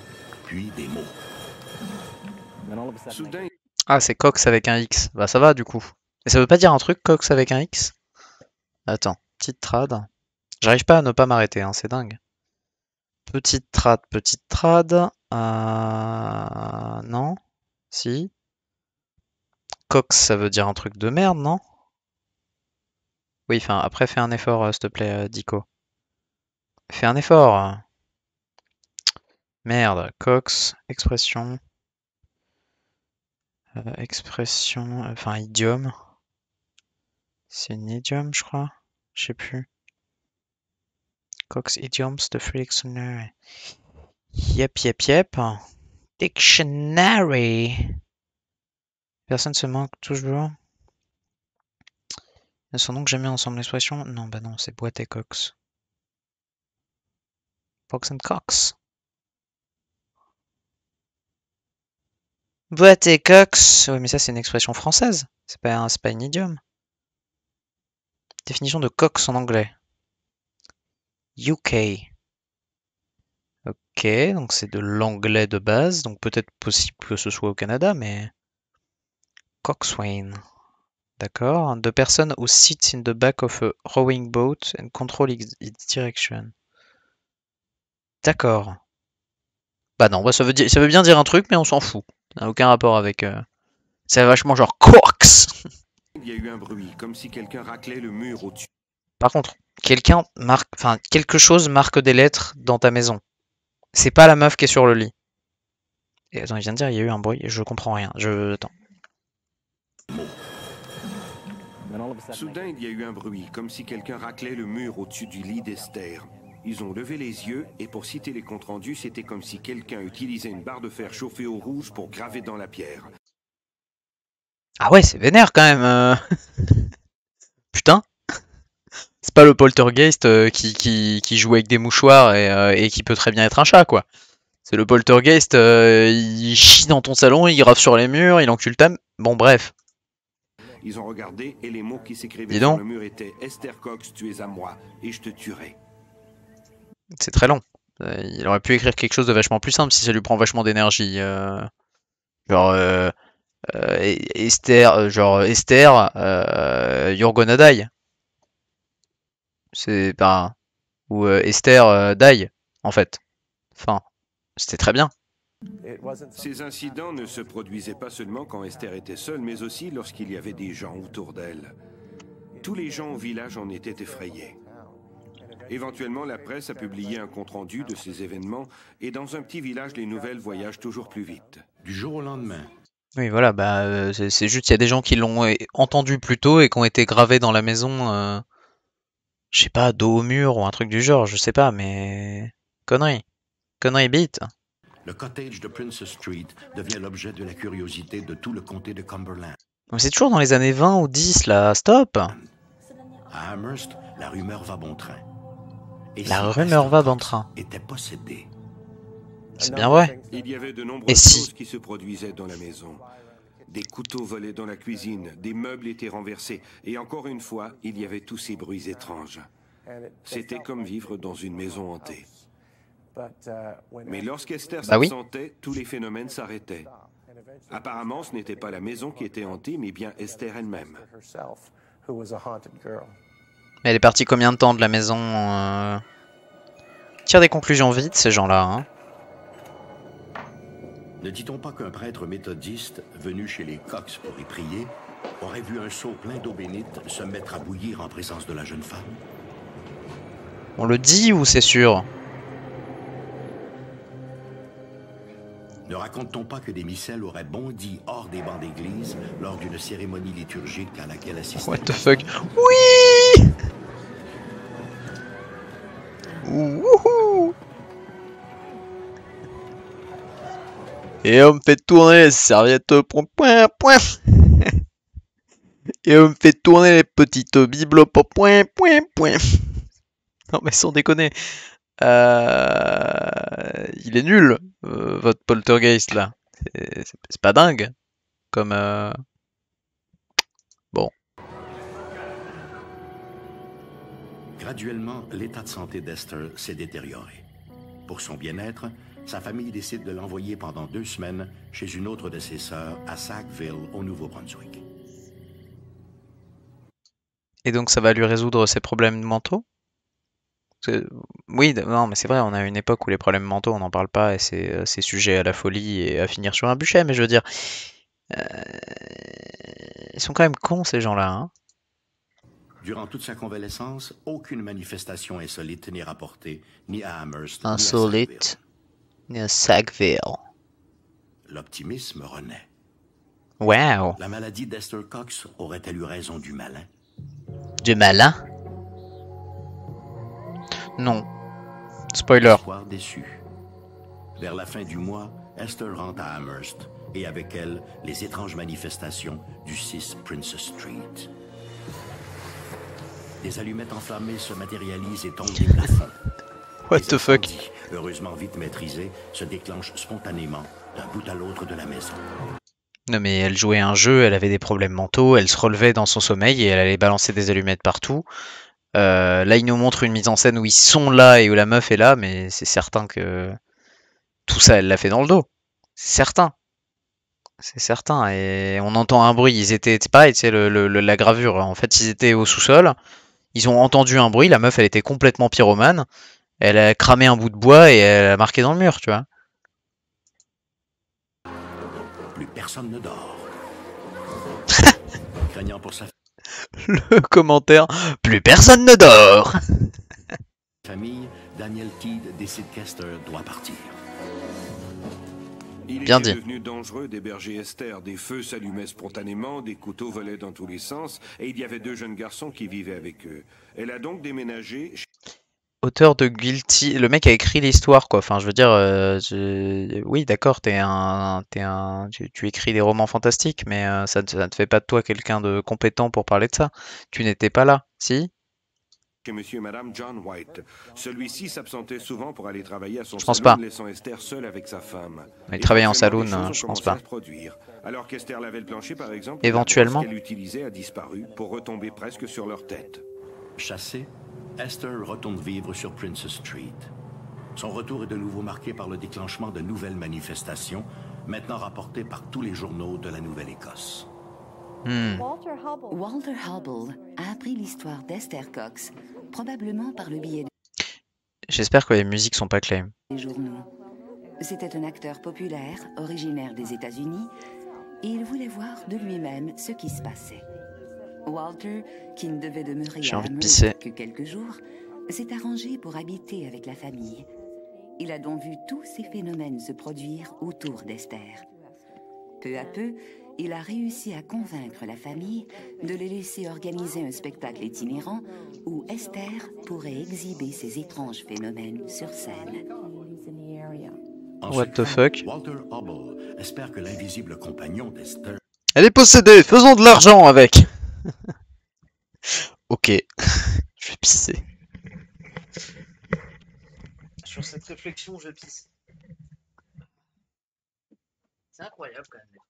puis des mots. Ah, c'est Cox avec un X. Bah ça va du coup. Et ça veut pas dire un truc, Cox avec un X? Attends, petite trad. J'arrive pas à ne pas m'arrêter, hein, c'est dingue. Petite trad, petite trad. Euh... Non Si Cox, ça veut dire un truc de merde, non? Oui, enfin, après, fais un effort, euh, s'il te plaît, euh, Dico. Fais un effort. Merde, Cox, expression. Euh, expression, enfin idiome. C'est une idiome, je crois. Je sais plus. Cox Idioms, the Free Dictionary. Yep, yep, yep. Dictionary. Personne se manque toujours. Ils sont donc jamais ensemble l'expression Non, bah non, c'est boîte et Cox. Box and Cox. Boîte et Cox. Oui, mais ça, c'est une expression française. C'est pas pas un idiome. Définition de Cox en anglais. UK. Ok, donc c'est de l'anglais de base, donc peut-être possible que ce soit au Canada, mais. Coxswain. D'accord. The person who sits in the back of a rowing boat and control its direction. D'accord. Bah non, bah ça veut bien dire un truc, mais on s'en fout. Ça n'a aucun rapport avec. euh, C'est vachement genre Cox. il y a eu un bruit, comme si quelqu'un raclait le mur au-dessus. Par contre, quelqu'un marque, enfin quelque chose marque des lettres dans ta maison. C'est pas la meuf qui est sur le lit. Et attends, il vient de dire il y a eu un bruit, je comprends rien. Je attends. Soudain, il y a eu un bruit, comme si quelqu'un raclait le mur au-dessus du lit d'Esther. Ils ont levé les yeux, et pour citer les comptes rendus, c'était comme si quelqu'un utilisait une barre de fer chauffée au rouge pour graver dans la pierre. Ah ouais, c'est vénère quand même. euh. Putain. C'est pas le poltergeist euh, qui, qui, qui joue avec des mouchoirs et, euh, et qui peut très bien être un chat, quoi. C'est le poltergeist, euh, il chie dans ton salon, il grave sur les murs, il encule ta... m- Bon, bref. Ils ont regardé, et les mots qui s'écrivaient Dis sur donc. le mur étaient Esther Cox, tu es à moi, et je te tuerai. C'est très long. Euh, il aurait pu écrire quelque chose de vachement plus simple si ça lui prend vachement d'énergie. euh. Genre euh, Esther, euh, genre Esther, euh, you're gonna die. C'est pas ou euh, Esther euh, die en fait. Enfin, c'était très bien. it wasn't Ces incidents ne se produisaient pas seulement quand Esther était seule, mais aussi lorsqu'il y avait des gens autour d'elle. Tous les gens au village en étaient effrayés. Éventuellement, la presse a publié un compte-rendu de ces événements, et dans un petit village, les nouvelles voyagent toujours plus vite. Du jour au lendemain, Oui, voilà, bah euh, c'est c'est juste il y a des gens qui l'ont euh, entendu plus tôt et qui ont été gravés dans la maison. euh, je sais pas, dos au mur ou un truc du genre, je sais pas, mais connerie, connerie bite. le cottage de Princess Street devient l'objet de la curiosité de tout le comté de Cumberland. Mais c'est toujours dans les années 20 ou 10 là, stop. À Amherst, la rumeur va bon train. Et La si rumeur va bon train. était possédée. C'est bien vrai. Il y avait de Et nombreuses si choses qui se produisaient dans la maison. Des couteaux volés dans la cuisine, des meubles étaient renversés, et encore une fois, il y avait tous ces bruits étranges. C'était comme vivre dans une maison hantée. But, when Mais lorsqu'Esther Bah oui. s'absentait, tous les phénomènes s'arrêtaient. Apparemment, ce n'était pas la maison qui était hantée, mais bien Esther elle-même. herself, who was a haunted girl. Mais elle est partie combien de temps de la maison euh... Tire des conclusions vite, ces gens-là. Hein. Ne dit-on pas qu'un prêtre méthodiste, venu chez les Cox pour y prier, aurait vu un seau plein d'eau bénite se mettre à bouillir en présence de la jeune femme? On le dit ou c'est sûr? Ne raconte-t-on pas que des micelles auraient bondi hors des bancs d'église lors d'une cérémonie liturgique à laquelle assistait What the fuck? Oui! Wouhou Et on me fait tourner les serviettes point point point Et on me fait tourner les petites bibles point point point Non mais sans déconner. Euh, Il est nul, euh, votre poltergeist là. C'est pas dingue. Comme... euh, Graduellement, l'état de santé d'Esther s'est détérioré. Pour son bien-être, sa famille décide de l'envoyer pendant deux semaines chez une autre de ses sœurs à Sackville, au Nouveau-Brunswick. Et donc ça va lui résoudre ses problèmes mentaux? Oui, non, mais c'est vrai, on a une époque où les problèmes mentaux, on n'en parle pas et c'est euh, sujet à la folie et à finir sur un bûcher, mais je veux dire, euh, ils sont quand même cons ces gens-là, hein. Durant toute sa convalescence, aucune manifestation insolite n'est rapportée, ni à Amherst, ni à Sackville. L'optimisme renaît. Wow, La maladie d'Esther Cox aurait-elle eu raison du malin? du malin? Non. Spoiler. Déçu. Vers la fin du mois, Esther rentre à Amherst et avec elle les étranges manifestations du 6 Princess Street. Des allumettes enflammées se matérialisent et tombent des plafonds. What the fuck? heureusement vite maîtrisés, se déclenchent spontanément d'un bout à l'autre de la maison. Non mais elle jouait un jeu, elle avait des problèmes mentaux, elle se relevait dans son sommeil et elle allait balancer des allumettes partout. Euh, là, il nous montre une mise en scène où ils sont là et où la meuf est là, mais c'est certain que tout ça, elle l'a fait dans le dos. C'est certain. C'est certain. Et on entend un bruit. Ils étaient, le- le- la gravure. En fait, ils étaient au sous-sol. Ils ont entendu un bruit. La meuf, elle était complètement pyromane. Elle a cramé un bout de bois et elle a marqué dans le mur, tu vois. Plus personne ne dort. Craignant pour sa Le commentaire. Plus personne ne dort. famille, Daniel décide qu'Esther doit partir. Il Bien était dit. devenu dangereux d'héberger Esther. Des feux s'allumaient spontanément, des couteaux volaient dans tous les sens, et il y avait deux jeunes garçons qui vivaient avec eux. Elle a donc déménagé auteur de Guilty, le mec a écrit l'histoire quoi. Enfin, je veux dire, euh, je- oui, d'accord, t'es un, t'es un, tu, tu écris des romans fantastiques, mais euh, ça, ne- ça ne fait pas de toi quelqu'un de compétent pour parler de ça. Tu n'étais pas là, si? chez monsieur et madame John White. Celui-ci s'absentait souvent pour aller travailler à son Je pense saloon, pas. laissant Esther seule avec sa femme. Mais Et travailler en saloon, euh, je pense pas. produire. Alors qu'Esther lavait le plancher, par exemple, Éventuellement. la brosse qu'elle utilisait a disparu pour retomber presque sur leur tête. Chassée, Esther retourne vivre sur Princess Street. Son retour est de nouveau marqué par le déclenchement de nouvelles manifestations, maintenant rapportées par tous les journaux de la Nouvelle-Écosse. Hmm. Walter Hubble. Walter Hubble a appris l'histoire d'Esther Cox, probablement par le biais J'espère que les musiques sont pas journaux. C'était un acteur populaire, originaire des États-Unis, et il voulait voir de lui-même ce qui se passait. Walter, qui ne devait demeurer J'ai à envie de Amherst pisser. que quelques jours, s'est arrangé pour habiter avec la famille. Il a donc vu tous ces phénomènes se produire autour d'Esther. Peu à peu, il a réussi à convaincre la famille de les laisser organiser un spectacle itinérant où Esther pourrait exhiber ces étranges phénomènes sur scène. What the fuck? Walter Hubble espère que l'invisible compagnon d'Esther Elle est possédée, faisons de l'argent avec. Ok, je vais pisser. Sur cette réflexion, je pisse. C'est incroyable quand même.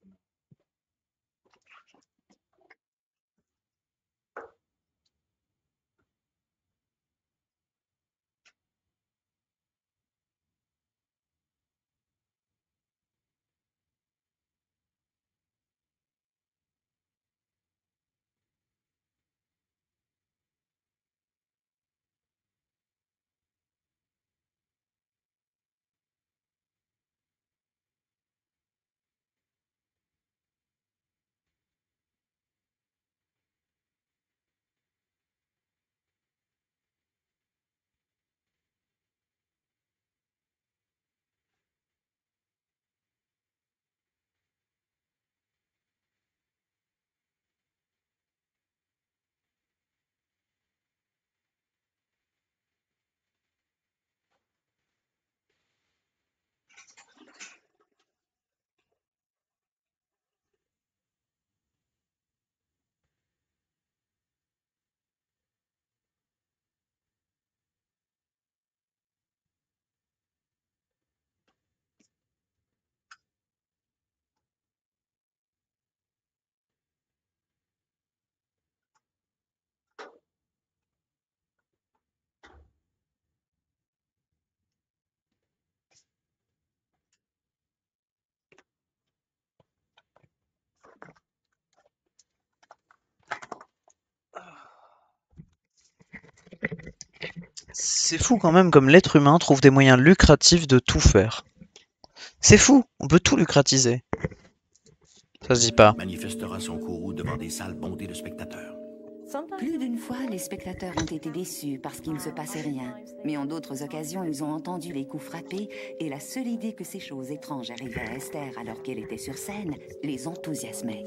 C'est fou quand même comme l'être humain trouve des moyens lucratifs de tout faire. C'est fou, on peut tout lucratiser. Ça se dit pas. Manifestera son courroux devant des salles bondées de spectateurs. Plus d'une fois, les spectateurs ont été déçus parce qu'il ne se passait rien. Mais en d'autres occasions, ils ont entendu les coups frappés et la seule idée que ces choses étranges arrivaient à Esther alors qu'elle était sur scène les enthousiasmait.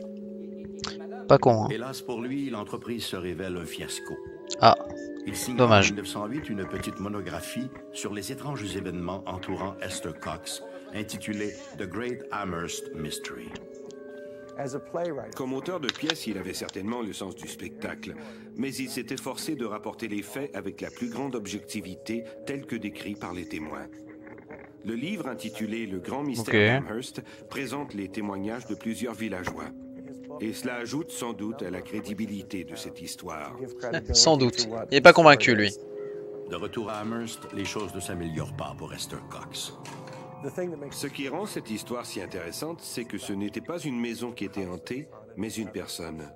Pas con, hein. Hélas pour lui, l'entreprise se révèle un fiasco. Ah, Il signe Dommage. en 1908 une petite monographie sur les étranges événements entourant Esther Cox, intitulée The Great Amherst Mystery. As a playwright, Comme auteur de pièces, il avait certainement le sens du spectacle, mais il s'est efforcé de rapporter les faits avec la plus grande objectivité, tel que décrit par les témoins. Le livre intitulé Le grand mystère Ok. d'Amherst présente les témoignages de plusieurs villageois. Et cela ajoute sans doute à la crédibilité de cette histoire. sans doute. Il est pas convaincu, lui. De retour à Amherst, les choses ne s'améliorent pas pour Esther Cox. Ce qui rend cette histoire si intéressante, c'est que ce n'était pas une maison qui était hantée, mais une personne.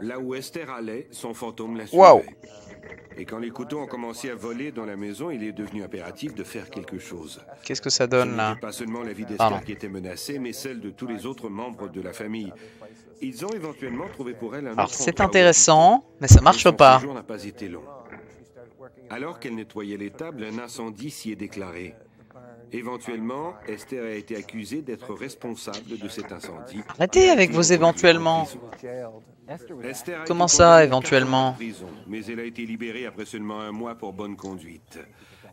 Là où Esther allait, son fantôme la suivait. Et quand les couteaux ont commencé à voler dans la maison, il est devenu impératif de faire quelque chose. qu'est-ce que ça donne là pas seulement la vie Pardon. d'Esther qui était menacée, mais celle de tous les autres membres de la famille. Ils ont éventuellement trouvé pour elle un Alors c'est intéressant, mais ça marche pas. séjour n'a pas été long. Alors qu'elle nettoyait les tables, un incendie s'y est déclaré. Éventuellement, Esther a été accusée d'être responsable de cet incendie. Arrêtez avec vos éventuellement. Comment ça, éventuellement Mais elle a été libérée après seulement un mois pour bonne conduite.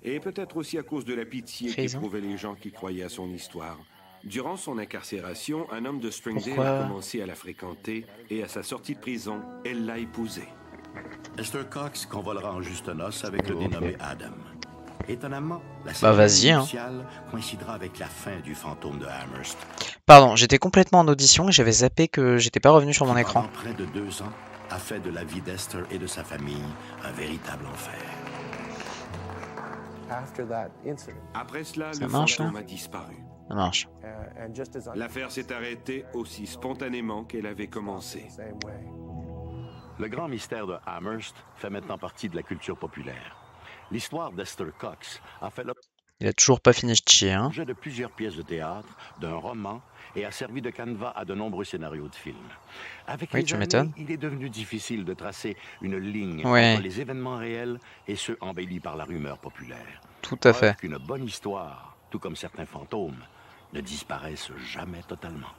Et peut-être aussi à cause de la pitié qu'éprouvaient les gens qui croyaient à son histoire. Durant son incarcération, un homme de Springdale Pourquoi a commencé à la fréquenter et à sa sortie de prison, elle l'a épousée. Esther Cox convolera en juste noces avec le dénommé Adam? Étonnamment, la Bah, vas-y, hein. coïncidera avec la fin du fantôme de Amherst. Pardon, j'étais complètement en audition et j'avais zappé que j'étais pas revenu sur mon écran. Près de deux ans, a fait de la vie d'Esther et de sa famille un véritable enfer. Après cela, Ça le marche, fantôme hein a disparu. Ça marche. L'affaire s'est arrêtée aussi spontanément qu'elle avait commencé. Le grand mystère de Amherst fait maintenant partie de la culture populaire. L'histoire d'Esther Cox a fait Il a toujours pas fini de chier, hein. l'objet de plusieurs pièces de théâtre, d'un roman et a servi de canevas à de nombreux scénarios de films. Avec Oui, les tu années, m'étonnes. il est devenu difficile de tracer une ligne Ouais. entre les événements réels et ceux embellis par la rumeur populaire. Tout à fait. Qu'une bonne histoire, tout comme certains fantômes, ne disparaissent jamais totalement.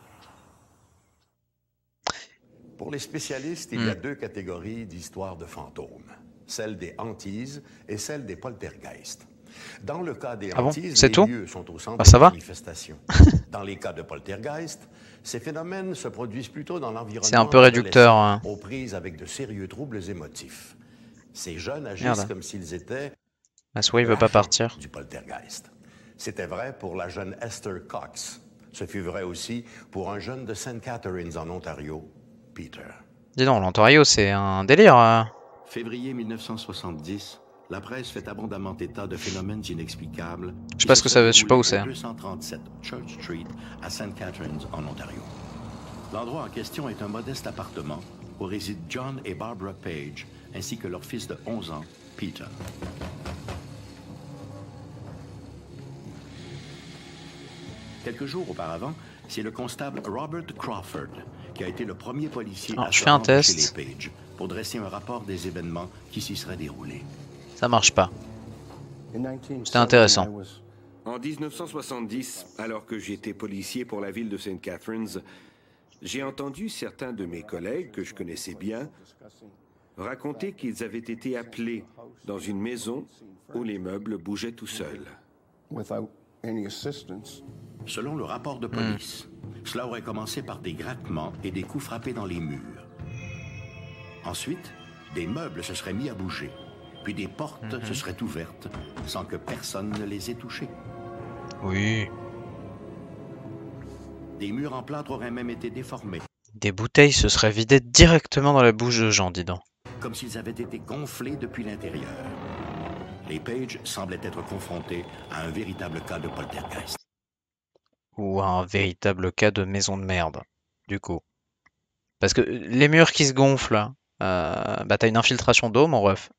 Pour les spécialistes, il y a deux catégories d'histoires de fantômes. Celle des hantises et celle des poltergeists. Dans le cas des Ah hantises, les tout? lieux sont au centre Bah, ça des va? manifestations. Dans les cas de poltergeist, ces phénomènes se produisent plutôt dans l'environnement C'est un peu réducteur, hein. aux prises avec de sérieux troubles émotifs. Ces jeunes agissent Merde. comme s'ils étaient Ma souris veut pas partir. du poltergeist. C'était vrai pour la jeune Esther Cox. Ce fut vrai aussi pour un jeune de St. Catharines en Ontario, Peter. Dis donc, l'Ontario, c'est un délire. euh. Février 1970, la presse fait abondamment état de phénomènes inexplicables. Je sais pas ce que ça veut- je sais pas où c'est. 237 Church Street à St. Catharines en Ontario. L'endroit en question est un modeste appartement où résident John et Barbara Page ainsi que leur fils de 11 ans, Peter. Quelques jours auparavant, c'est le constable Robert Crawford qui a été le premier policier Alors, à je fais un chez les Page pour dresser un rapport des événements qui s'y seraient déroulés. Ça marche pas. In 1970, C'était intéressant. I was En 1970, alors que j'étais policier pour la ville de St. Catharines, j'ai entendu certains de mes collègues que je connaissais bien raconter qu'ils avaient été appelés dans une maison où les meubles bougeaient tout seuls. Selon le rapport de police, cela aurait commencé par des grattements et des coups frappés dans les murs. Ensuite, des meubles se seraient mis à bouger, puis des portes se seraient ouvertes sans que personne ne les ait touchées. Oui. Des murs en plâtre auraient même été déformés, Des bouteilles se seraient vidées directement dans la bouche de Jean, dis donc. comme s'ils avaient été gonflés depuis l'intérieur. Les Page semblaient être confrontés à un véritable cas de poltergeist. Ou un véritable cas de maison de merde, du coup. Parce que les murs qui se gonflent, euh, bah t'as une infiltration d'eau, mon ref.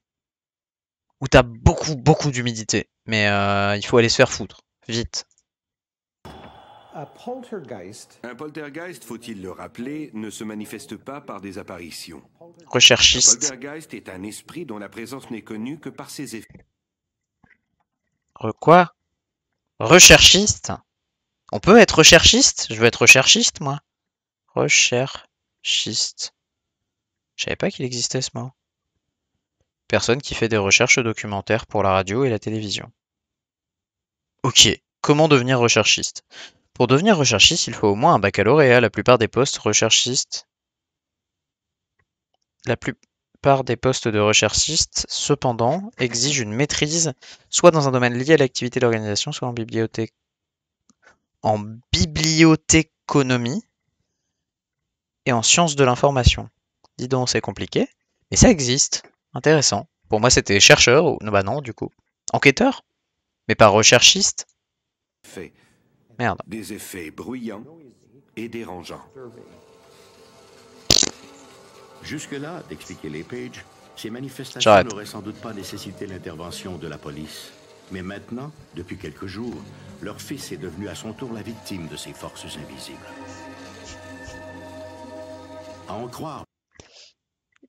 où t'as beaucoup, beaucoup d'humidité. Mais euh, il faut aller se faire foutre. Vite. A poltergeist Un poltergeist, faut-il le rappeler, ne se manifeste pas par des apparitions. Un Recherchiste. poltergeist est un esprit dont la présence n'est connue que par ses effets. Re- quoi? Recherchiste? On peut être recherchiste Je veux être recherchiste, moi. Recherchiste. Je savais pas qu'il existait ce mot. Personne qui fait des recherches documentaires pour la radio et la télévision. Ok, comment devenir recherchiste? Pour devenir recherchiste, il faut au moins un baccalauréat. La plupart des postes recherchistes... La plupart des postes de recherchistes, cependant, exigent une maîtrise soit dans un domaine lié à l'activité d'organisation, soit en bibliothèque en bibliothéconomie et en sciences de l'information. Dis donc, c'est compliqué, mais ça existe. Intéressant. Pour moi, c'était chercheur ou non, bah non, du coup. Enquêteur Mais pas recherchiste Fait. Merde. Des effets bruyants et dérangeants. Jusque-là, d'expliquer les Page, ces manifestations n'auraient sans doute pas nécessité l'intervention de la police. Mais maintenant, depuis quelques jours, leur fils est devenu à son tour la victime de ces forces invisibles. À en croire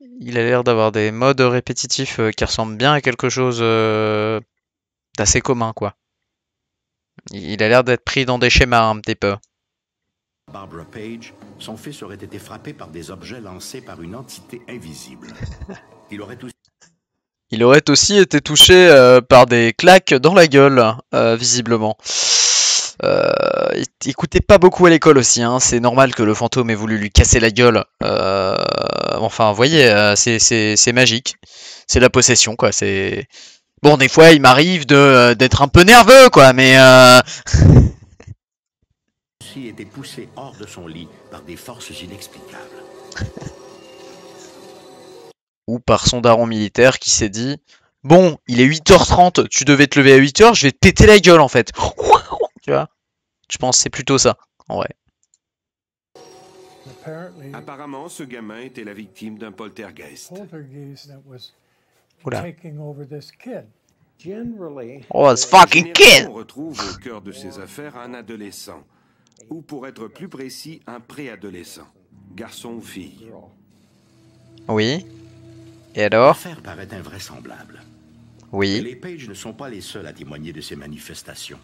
Il a l'air d'avoir des modes répétitifs euh, qui ressemblent bien à quelque chose euh, d'assez commun, quoi. Il il a l'air d'être pris dans des schémas un petit peu. Barbara Page, son fils aurait été frappé par des objets lancés par une entité invisible. Il aurait aussi Il aurait aussi été touché euh, par des claques dans la gueule, euh, visiblement. Euh, il il écoutait pas beaucoup à l'école aussi, hein. c'est normal que le fantôme ait voulu lui casser la gueule. Euh, enfin, vous voyez, c'est- c'est c'est magique. C'est la possession, quoi. C'est Bon, des fois, il m'arrive de d'être un peu nerveux, quoi, mais... Euh... aussi été poussé hors de son lit par des forces inexplicables. Ou par son daron militaire qui s'est dit Bon, il est 8h30, tu devais te lever à 8h, je vais te péter la gueule en fait. Tu vois? Je pense que c'est plutôt ça, en vrai. apparently Apparemment, ce gamin était la victime d'un poltergeist. poltergeist that was Oula. taking over this kid. Generally, Oh, it's fucking kid on retrouve au cœur de ces affaires un adolescent, ou pour être plus précis, un préadolescent, garçon ou fille. Oui. Et alors L'affaire paraît invraisemblable. Oui. les Page ne sont pas les seuls à témoigner de ces manifestations.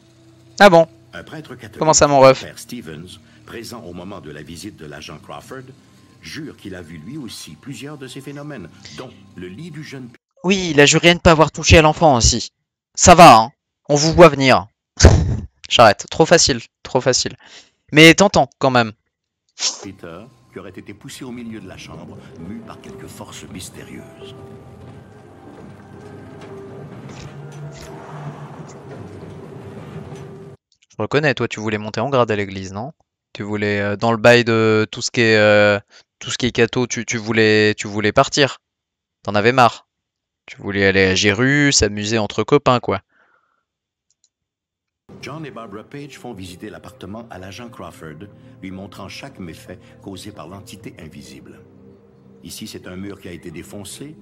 Ah bon Un prêtre catholique, Comment ça, mon ref Père Stevens, présent au moment de la visite de l'agent Crawford, jure qu'il a vu lui aussi plusieurs de ces phénomènes, dont le lit du jeune Oui, il a juré de ne pas avoir touché à l'enfant aussi. Ça va, hein On vous voit venir. J'arrête. Trop facile, trop facile. Mais tentant, quand même. Peter, qui aurait été poussé au milieu de la chambre, mu par quelque force mystérieuse. Je reconnais, toi, tu voulais monter en grade à l'église, non? Tu voulais, euh, dans le bail de tout ce qui est, euh, tout ce qui est tu, voulais, tu voulais partir. T'en avais marre. Tu voulais aller à Géru, s'amuser entre copains, quoi. John et Barbara Page font visiter l'appartement à l'agent Crawford, lui montrant chaque méfait causé par l'entité invisible. Ici, c'est un mur qui a été défoncé,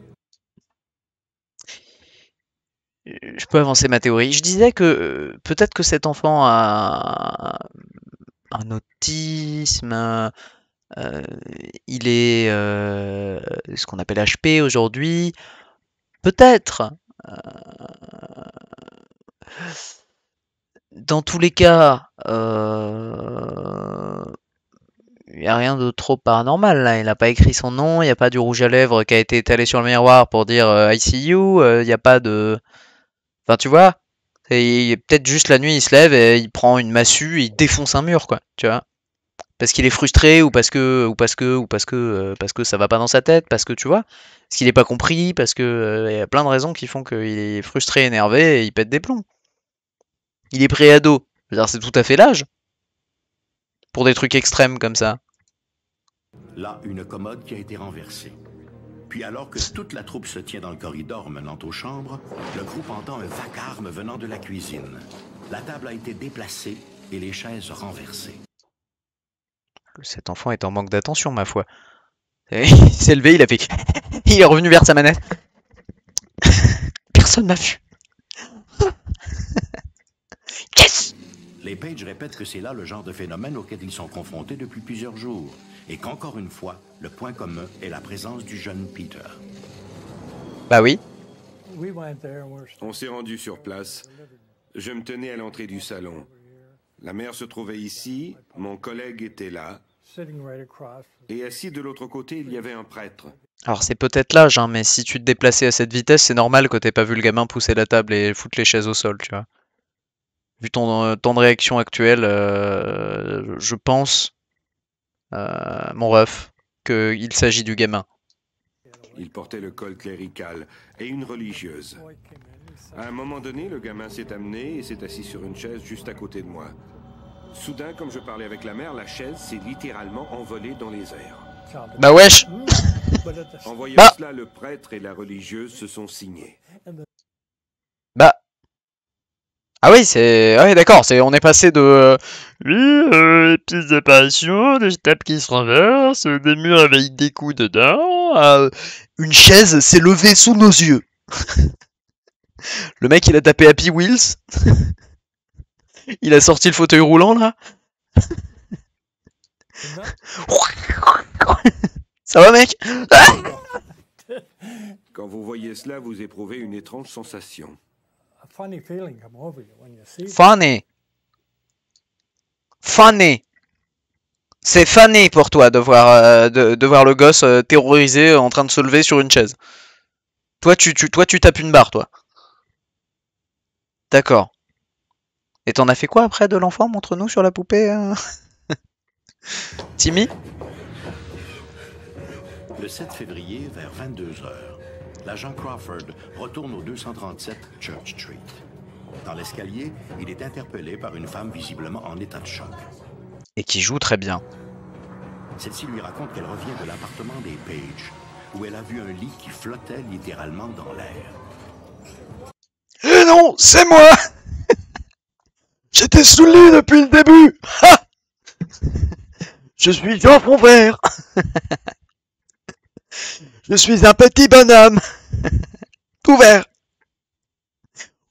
Euh, Je peux avancer ma théorie. Je disais que euh, peut-être que cet enfant a un autisme, euh, il est ce qu'on appelle HP aujourd'hui. Peut-être. Dans tous les cas, euh, il n'y a rien de trop paranormal là. Il n'a pas écrit son nom, il n'y a pas du rouge à lèvres qui a été étalé sur le miroir pour dire euh, I see you, euh, il n'y a pas de. Enfin, tu vois, peut-être juste la nuit, il se lève et il prend une massue et il défonce un mur, quoi, tu vois. Parce qu'il est frustré ou parce que ou parce que ou parce que euh, parce que ça va pas dans sa tête, parce que tu vois, parce qu'il n'est pas compris, parce que euh, il y a plein de raisons qui font qu'il est frustré, énervé et il pète des plombs. Il est pré-ado, c'est tout à fait l'âge pour des trucs extrêmes comme ça. là une commode qui a été renversée. Puis alors que toute la troupe se tient dans le corridor menant aux chambres, le groupe entend un vacarme venant de la cuisine. La table a été déplacée et les chaises renversées. Cet enfant est en manque d'attention, ma foi. Il s'est levé, il a fait. il est revenu vers sa manette. Personne personne m'a vu. Yes Les Page répètent que c'est là le genre de phénomène auquel ils sont confrontés depuis plusieurs jours, et qu'encore une fois, le point commun est la présence du jeune Peter. Bah oui. On s'est rendu sur place. Je me tenais à l'entrée du salon. La mère se trouvait ici, mon collègue était là, sitting right across. et assis de l'autre côté, il y avait un prêtre. Alors c'est peut-être l'âge, hein, mais si tu te déplaçais à cette vitesse, c'est normal que t'aies pas vu le gamin pousser la table et foutre les chaises au sol, tu vois. Vu ton temps de réaction actuel, euh, je pense, euh, mon ref, qu'il s'agit du gamin. Il portait le col clérical et une religieuse. À un moment donné, le gamin s'est amené et s'est assis sur une chaise juste à côté de moi. Soudain, comme je parlais avec la mère, la chaise s'est littéralement envolée dans les airs. Bah wesh En voyant Bah. cela, le prêtre et la religieuse se sont signés. Bah. Ah oui, c'est. Ah oui, d'accord, c'est... on est passé de. euh, Oui, euh, petites apparitions, des tables qui se renversent, des murs avec des coups dedans, à, euh, Une chaise s'est levée sous nos yeux. le mec, il a tapé Happy Wheels. il a sorti le fauteuil roulant, là. Ça va, mec? Quand vous voyez cela, vous éprouvez une étrange sensation. Funny feeling come over you when you see that. Funny. Funny. C'est funny pour toi de voir, euh, de, de voir le gosse euh, terrorisé en train de se lever sur une chaise. Toi, tu, tu, toi, tu tapes une barre, toi. D'accord. Et t'en as fait quoi après de l'enfant? Montre-nous sur la poupée. euh. Timmy? Le 7 février, vers 22h, l'agent Crawford retourne au 237 Church Street. Dans l'escalier, il est interpellé par une femme visiblement en état de choc. Et qui joue très bien. Celle-ci lui raconte qu'elle revient de l'appartement des Page, où elle a vu un lit qui flottait littéralement dans l'air. Eh non, c'est moi J'étais sous le lit depuis le début Je suis Jean Vert Je suis un petit bonhomme Tout vert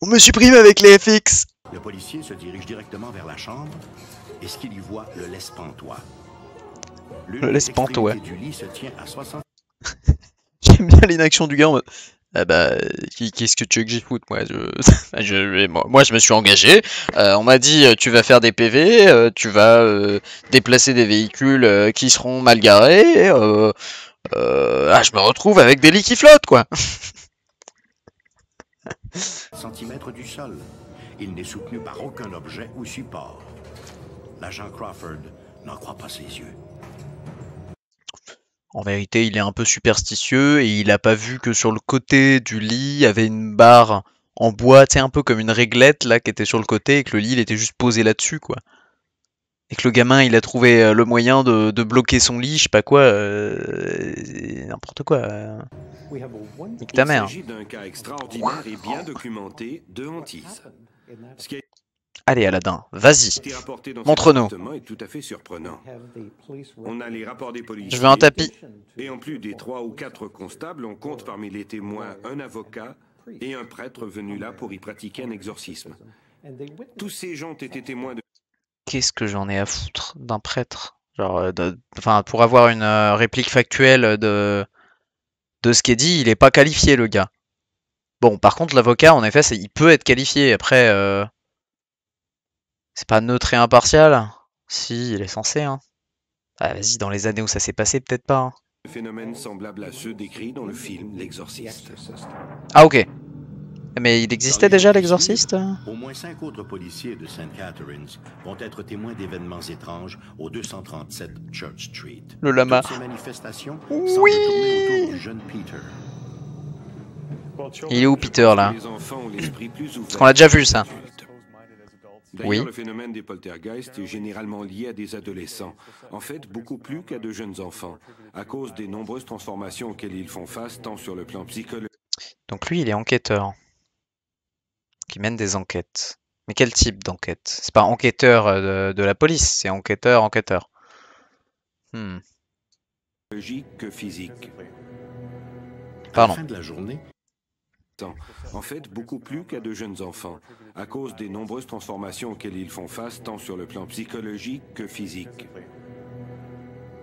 On me supprime avec les FX Le policier se dirige directement vers la chambre et ce qu'il y voit le laisse pantois. Le laisse pantois. extrémités du lit se tient à 60 J'aime bien l'inaction du gars en Ah bah, qu'est-ce que tu veux que j'y foute, moi je... je- moi, je me suis engagé, euh, on m'a dit, euh, tu vas faire des PV, euh, tu vas euh, déplacer des véhicules qui seront mal garés, euh, euh, ah, je me retrouve avec des lits qui flottent, quoi cm du sol. Il n'est soutenu par aucun objet ou support. L'agent Crawford n'en croit pas ses yeux. En vérité, il est un peu superstitieux et il a pas vu que sur le côté du lit, il y avait une barre en bois, tu sais, un peu comme une réglette, là, qui était sur le côté et que le lit, il était juste posé là-dessus, quoi. Et que le gamin, il a trouvé euh, le moyen de, de bloquer son lit, je sais pas quoi, euh, n'importe quoi. Nique ta mère. d'un cas extraordinaire et bien documenté de hantise. Ce qui a Allez, Aladdin, vas-y. Montre-nous. cet appartement est tout à fait surprenant. have the police On a les rapports des policiers. Je veux un tapis. Et en plus des trois ou quatre constables, on compte parmi les témoins un avocat et un prêtre venu là pour y pratiquer un exorcisme. Tous ces gens étaient témoins de Qu'est-ce que j'en ai à foutre d'un prêtre Genre, euh, de- enfin, pour avoir une euh, réplique factuelle de, de ce qui est dit, il est pas qualifié, le gars. Bon, par contre, l'avocat, en effet, il peut être qualifié. Après, euh, c'est pas neutre et impartial. Si, il est censé, hein. Ah, vas-y, dans les années où ça s'est passé, peut-être pas. hein. phénomènes semblables à ceux décrits dans le film L'Exorciste. exorcist. Ah, ok. Mais il existait déjà, l'exorciste? Au moins cinq autres policiers de St. Catharines vont être témoins d'événements étranges au 237 Church Street. Le lama. Toutes ces manifestations Oui. autour du jeune Peter. Il est où, Peter, là? Parce qu'on l'a déjà vu, ça. Oui. le phénomène des poltergeists est généralement lié à des adolescents. En fait, beaucoup plus qu'à de jeunes enfants, à cause des nombreuses transformations auxquelles ils font face, tant sur le plan psychologique Donc lui, il est enquêteur. Qui mène des enquêtes. Mais quel type d'enquête? C'est pas enquêteur euh, de, de la police, c'est enquêteur, enquêteur. Hmm. que physique. À Pardon. la fin de la journée. En fait, beaucoup plus qu'à de jeunes enfants, à cause des nombreuses transformations auxquelles ils font face, tant sur le plan psychologique que physique.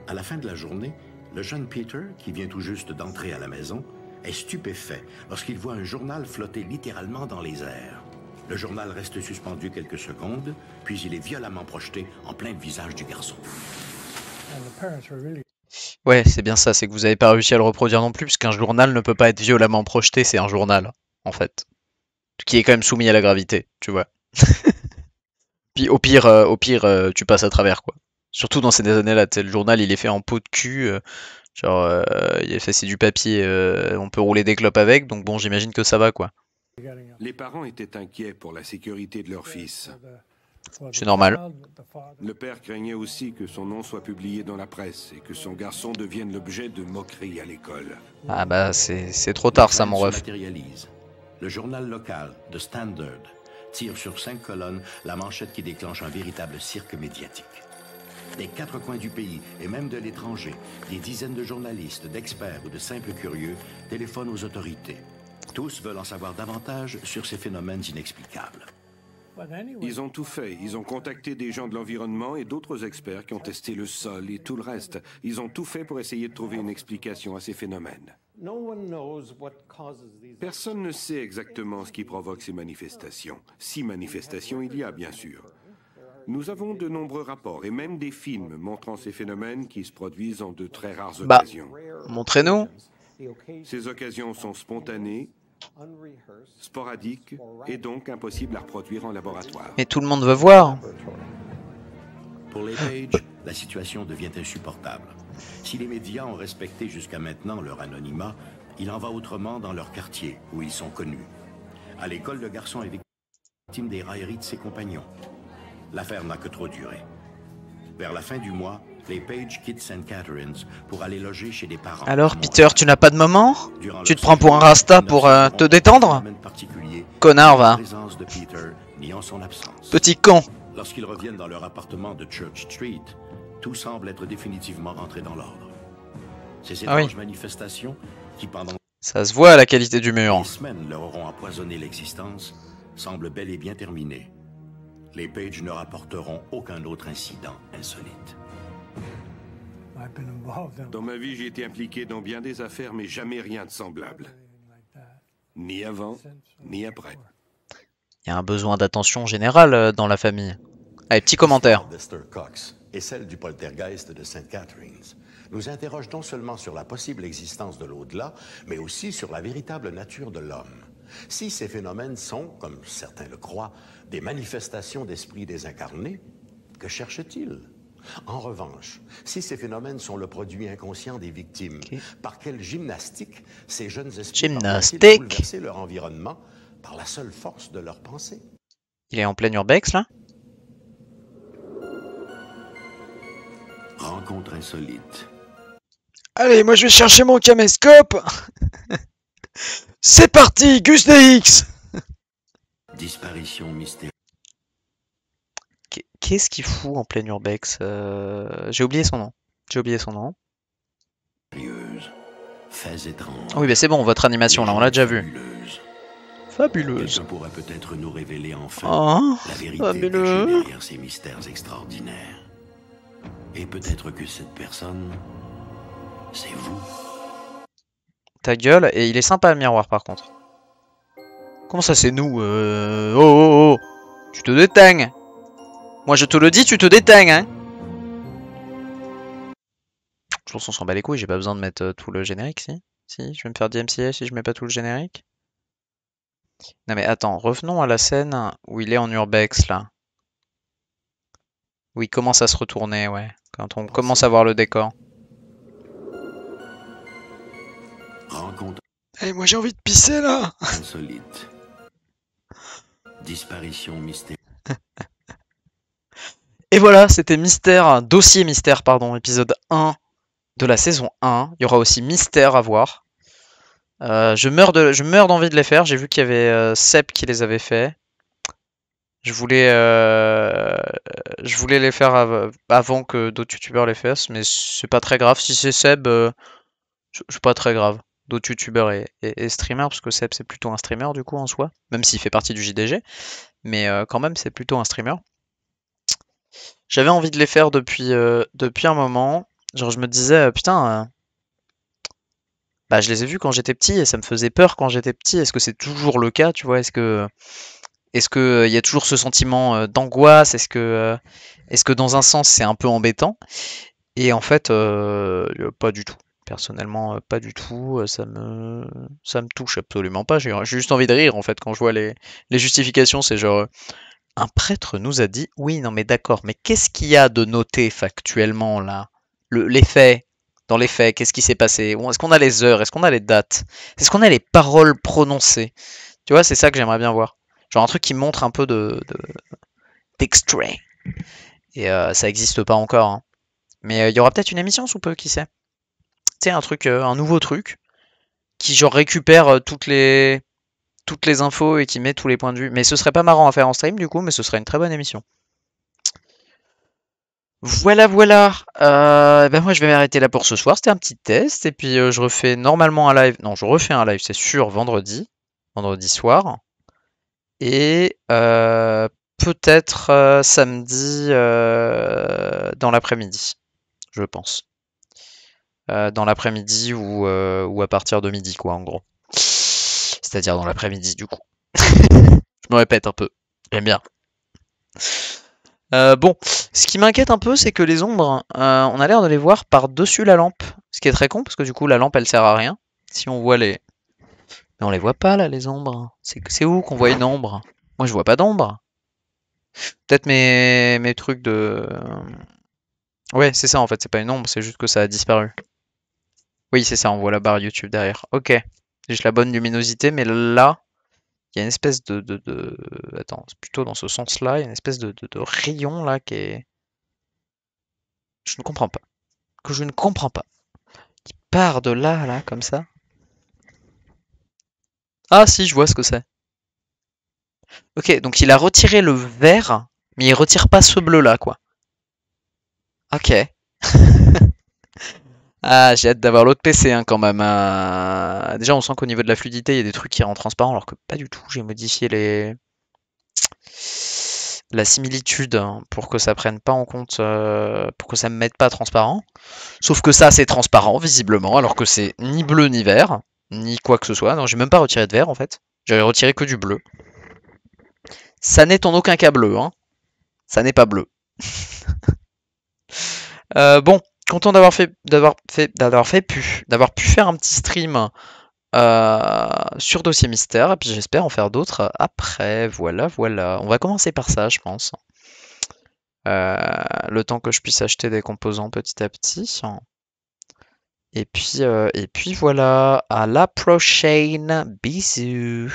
À la fin de la journée, le jeune Peter, qui vient tout juste d'entrer à la maison, est stupéfait lorsqu'il voit un journal flotter littéralement dans les airs. Le journal reste suspendu quelques secondes, puis il est violemment projeté en plein visage du garçon. Ouais, c'est bien ça, c'est que vous avez pas réussi à le reproduire non plus, puisqu'un journal ne peut pas être violemment projeté, c'est un journal, en fait. Qui est quand même soumis à la gravité, tu vois. Puis au pire, euh, au pire, euh, tu passes à travers, quoi. Surtout dans ces années-là, le journal, il est fait en peau de cul, euh, genre, euh, il est fait, c'est du papier, euh, on peut rouler des clopes avec, donc bon, j'imagine que ça va, quoi. Les parents étaient inquiets pour la sécurité de leur fils. C'est normal. Le père craignait aussi que son nom soit publié dans la presse et que son garçon devienne l'objet de moqueries à l'école. Ah bah, c'est c'est trop tard, ça, mon ref. Le journal local, The Standard, tire sur cinq colonnes la manchette qui déclenche un véritable cirque médiatique. Des quatre coins du pays et même de l'étranger, des dizaines de journalistes, d'experts ou de simples curieux téléphonent aux autorités. Tous veulent en savoir davantage sur ces phénomènes inexplicables. Ils ont tout fait. Ils ont contacté des gens de l'environnement et d'autres experts qui ont testé le sol et tout le reste. Ils ont tout fait pour essayer de trouver une explication à ces phénomènes. Personne ne sait exactement ce qui provoque ces manifestations. Si manifestations il y a, bien sûr. Nous avons de nombreux rapports et même des films montrant ces phénomènes qui se produisent en de très rares Bah. occasions. Montrez-nous. Ces occasions sont spontanées, sporadiques et donc impossibles à reproduire en laboratoire. Mais tout le monde veut voir. Pour les Page, la situation devient insupportable. Si les médias ont respecté jusqu'à maintenant leur anonymat, il en va autrement dans leur quartier, où ils sont connus. À l'école, le garçon est victime des railleries de ses compagnons. L'affaire n'a que trop duré. Vers la fin du mois, les Page quittent St. Catharines pour aller loger chez des parents. Alors, Peter, tu n'as pas de moment Durant Tu te prends pour un rasta pour euh, te détendre Connard, va. présence de Peter, ni en son absence. Petit con. Lorsqu'ils reviennent dans leur appartement de Church Street, tout semble être définitivement rentré dans l'ordre. Ces Ah oui. étranges manifestations, qui pendant Ça se voit à la qualité du mur. des semaines leur auront empoisonné l'existence, semblent bel et bien terminées. Les Page ne rapporteront aucun autre incident insolite. I've been involved in Dans ma vie, j'ai été impliqué dans bien des affaires, mais jamais rien de semblable. Ni avant, ni après. Il y a un besoin d'attention générale euh, dans la famille. Allez, petit commentaire. Et celle du poltergeist de St. Catharines nous interroge non seulement sur la possible existence de l'au-delà, mais aussi sur la véritable nature de l'homme. Si ces phénomènes sont, comme certains le croient, des manifestations d'esprits désincarnés, que cherchent-ils En revanche, si ces phénomènes sont le produit inconscient des victimes, par quelle gymnastique ces jeunes esprits à bouleverser leur environnement par la seule force de leur pensée Il est en plein urbex là? Rencontre insolite. Allez, moi je vais chercher mon caméscope. C'est parti, Gus DX Disparition mystérieuse. Qu'est- Qu'est-ce qu'il fout en plein urbex Euh, J'ai oublié son nom. J'ai oublié son nom. Faits étranges. Ah oui, bah c'est bon, votre animation là, on l'a déjà vu. Fabuleuse. Pourrait peut-être nous révéler enfin Oh, la vérité fabuleux. cachée derrière ces mystères extraordinaires. Et peut-être que cette personne, c'est vous. ta gueule, et il est sympa le miroir par contre. Comment ça c'est nous euh... Oh oh oh Tu te déteignes Moi je te le dis, tu te déteignes hein Je pense qu'on s'en bat les couilles, j'ai pas besoin de mettre euh, tout le générique si Si, je vais me faire DMCA si je mets pas tout le générique Non mais attends, revenons à la scène où il est en urbex là. Où il commence à se retourner, ouais. Quand on commence à voir le décor. Rencontre Eh moi j'ai envie de pisser là insolite. Disparition mystérieuse. Et voilà, c'était Mystère, Dossier Mystère, pardon, épisode 1 de la saison 1. Il y aura aussi Mystère à voir. Euh, je meurs d'envie de les faire. J'ai vu qu'il y avait euh, Seb qui les avait fait. Je voulais, euh, je voulais les faire av- avant que d'autres youtubeurs les fassent, mais c'est pas très grave. Si c'est Seb, euh, c'est c'est pas très grave. D'autres youtubeurs et, streamers, parce que Seb c'est plutôt un streamer du coup en soi, même s'il fait partie du JDG, mais euh, quand même c'est plutôt un streamer. J'avais envie de les faire depuis, euh, depuis un moment. Genre je me disais, euh, putain, bah, je les ai vus quand j'étais petit et ça me faisait peur quand j'étais petit. Est-ce que c'est toujours le cas, tu vois? Est-ce que est-ce que euh, il y a toujours ce sentiment d'angoisse? Est-ce que est-ce que dans un sens c'est un peu embêtant? Et en fait, pas du tout. Personnellement, euh, pas du tout. euh, Ça me ça me touche absolument pas. J'ai juste envie de rire en fait quand je vois les les justifications. C'est genre euh, un prêtre nous a dit oui, non mais d'accord, mais qu'est-ce qu'il y a de noté factuellement là? Le, les faits, dans les faits, qu'est-ce qui s'est passé? Est-ce qu'on a les heures? Est-ce qu'on a les dates? Est-ce qu'on a les paroles prononcées? Tu vois, c'est ça que j'aimerais bien voir. Genre un truc qui montre un peu de, de- d'extrait. Et ça existe pas encore. hein. Mais il y aura peut-être une émission sous peu, qui sait? Sais, un truc, euh, un nouveau truc, qui genre récupère euh, toutes les infos et qui met tous les points de vue. Mais ce serait pas marrant à faire en stream du coup, mais ce serait une très bonne émission. Voilà, voilà. Euh, ben moi, je vais m'arrêter là pour ce soir. C'était un petit test. Et puis, je refais normalement un live. Non, je refais un live, c'est sûr, vendredi. Vendredi soir. Et peut-être samedi dans l'après-midi, je pense. Euh, dans l'après-midi ou, euh, ou à partir de midi, quoi, en gros. C'est-à-dire dans l'après-midi, du coup. Je me répète un peu. J'aime bien. Euh, bon, ce qui m'inquiète un peu, c'est que les ombres, on a l'air de les voir par-dessus la lampe. Ce qui est très con, parce que du coup, la lampe, elle sert à rien. Si on voit les... Mais on les voit pas, là, les ombres. C'est c'est où qu'on voit une ombre? Moi, je vois pas d'ombre. Peut-être mes... mes trucs de... Ouais, c'est ça, en fait. C'est pas une ombre, c'est juste que ça a disparu. Oui, c'est ça, on voit la barre YouTube derrière. Ok. J'ai juste la bonne luminosité, mais là, il y a une espèce de... Attends, c'est plutôt dans ce sens-là, il y a une espèce de, rayon, là, qui est... Je ne comprends pas. Que je ne comprends pas. Qui part de là, là, comme ça. Ah si, je vois ce que c'est. Ok, donc il a retiré le vert, mais il retire pas ce bleu-là, quoi. Ok. Ah, j'ai hâte d'avoir l'autre PC hein, quand même. hein. Déjà, on sent qu'au niveau de la fluidité, il y a des trucs qui rendent transparent, alors que pas du tout. J'ai modifié les la similitude hein, pour que ça prenne pas en compte, euh, pour que ça me mette pas transparent. Sauf que ça, c'est transparent visiblement, alors que c'est ni bleu ni vert, ni quoi que ce soit. Non, j'ai même pas retiré de vert en fait. J'avais retiré que du bleu. Ça n'est en aucun cas bleu, hein. Ça n'est pas bleu. Euh, bon, content d'avoir fait, d'avoir fait, d'avoir fait pu, d'avoir pu faire un petit stream euh, sur Dossier Mystère, et puis j'espère en faire d'autres après. Voilà, voilà. On va commencer par ça, je pense. Euh, le temps que je puisse acheter des composants petit à petit. Et puis, euh, et puis voilà. À la prochaine. Bisous.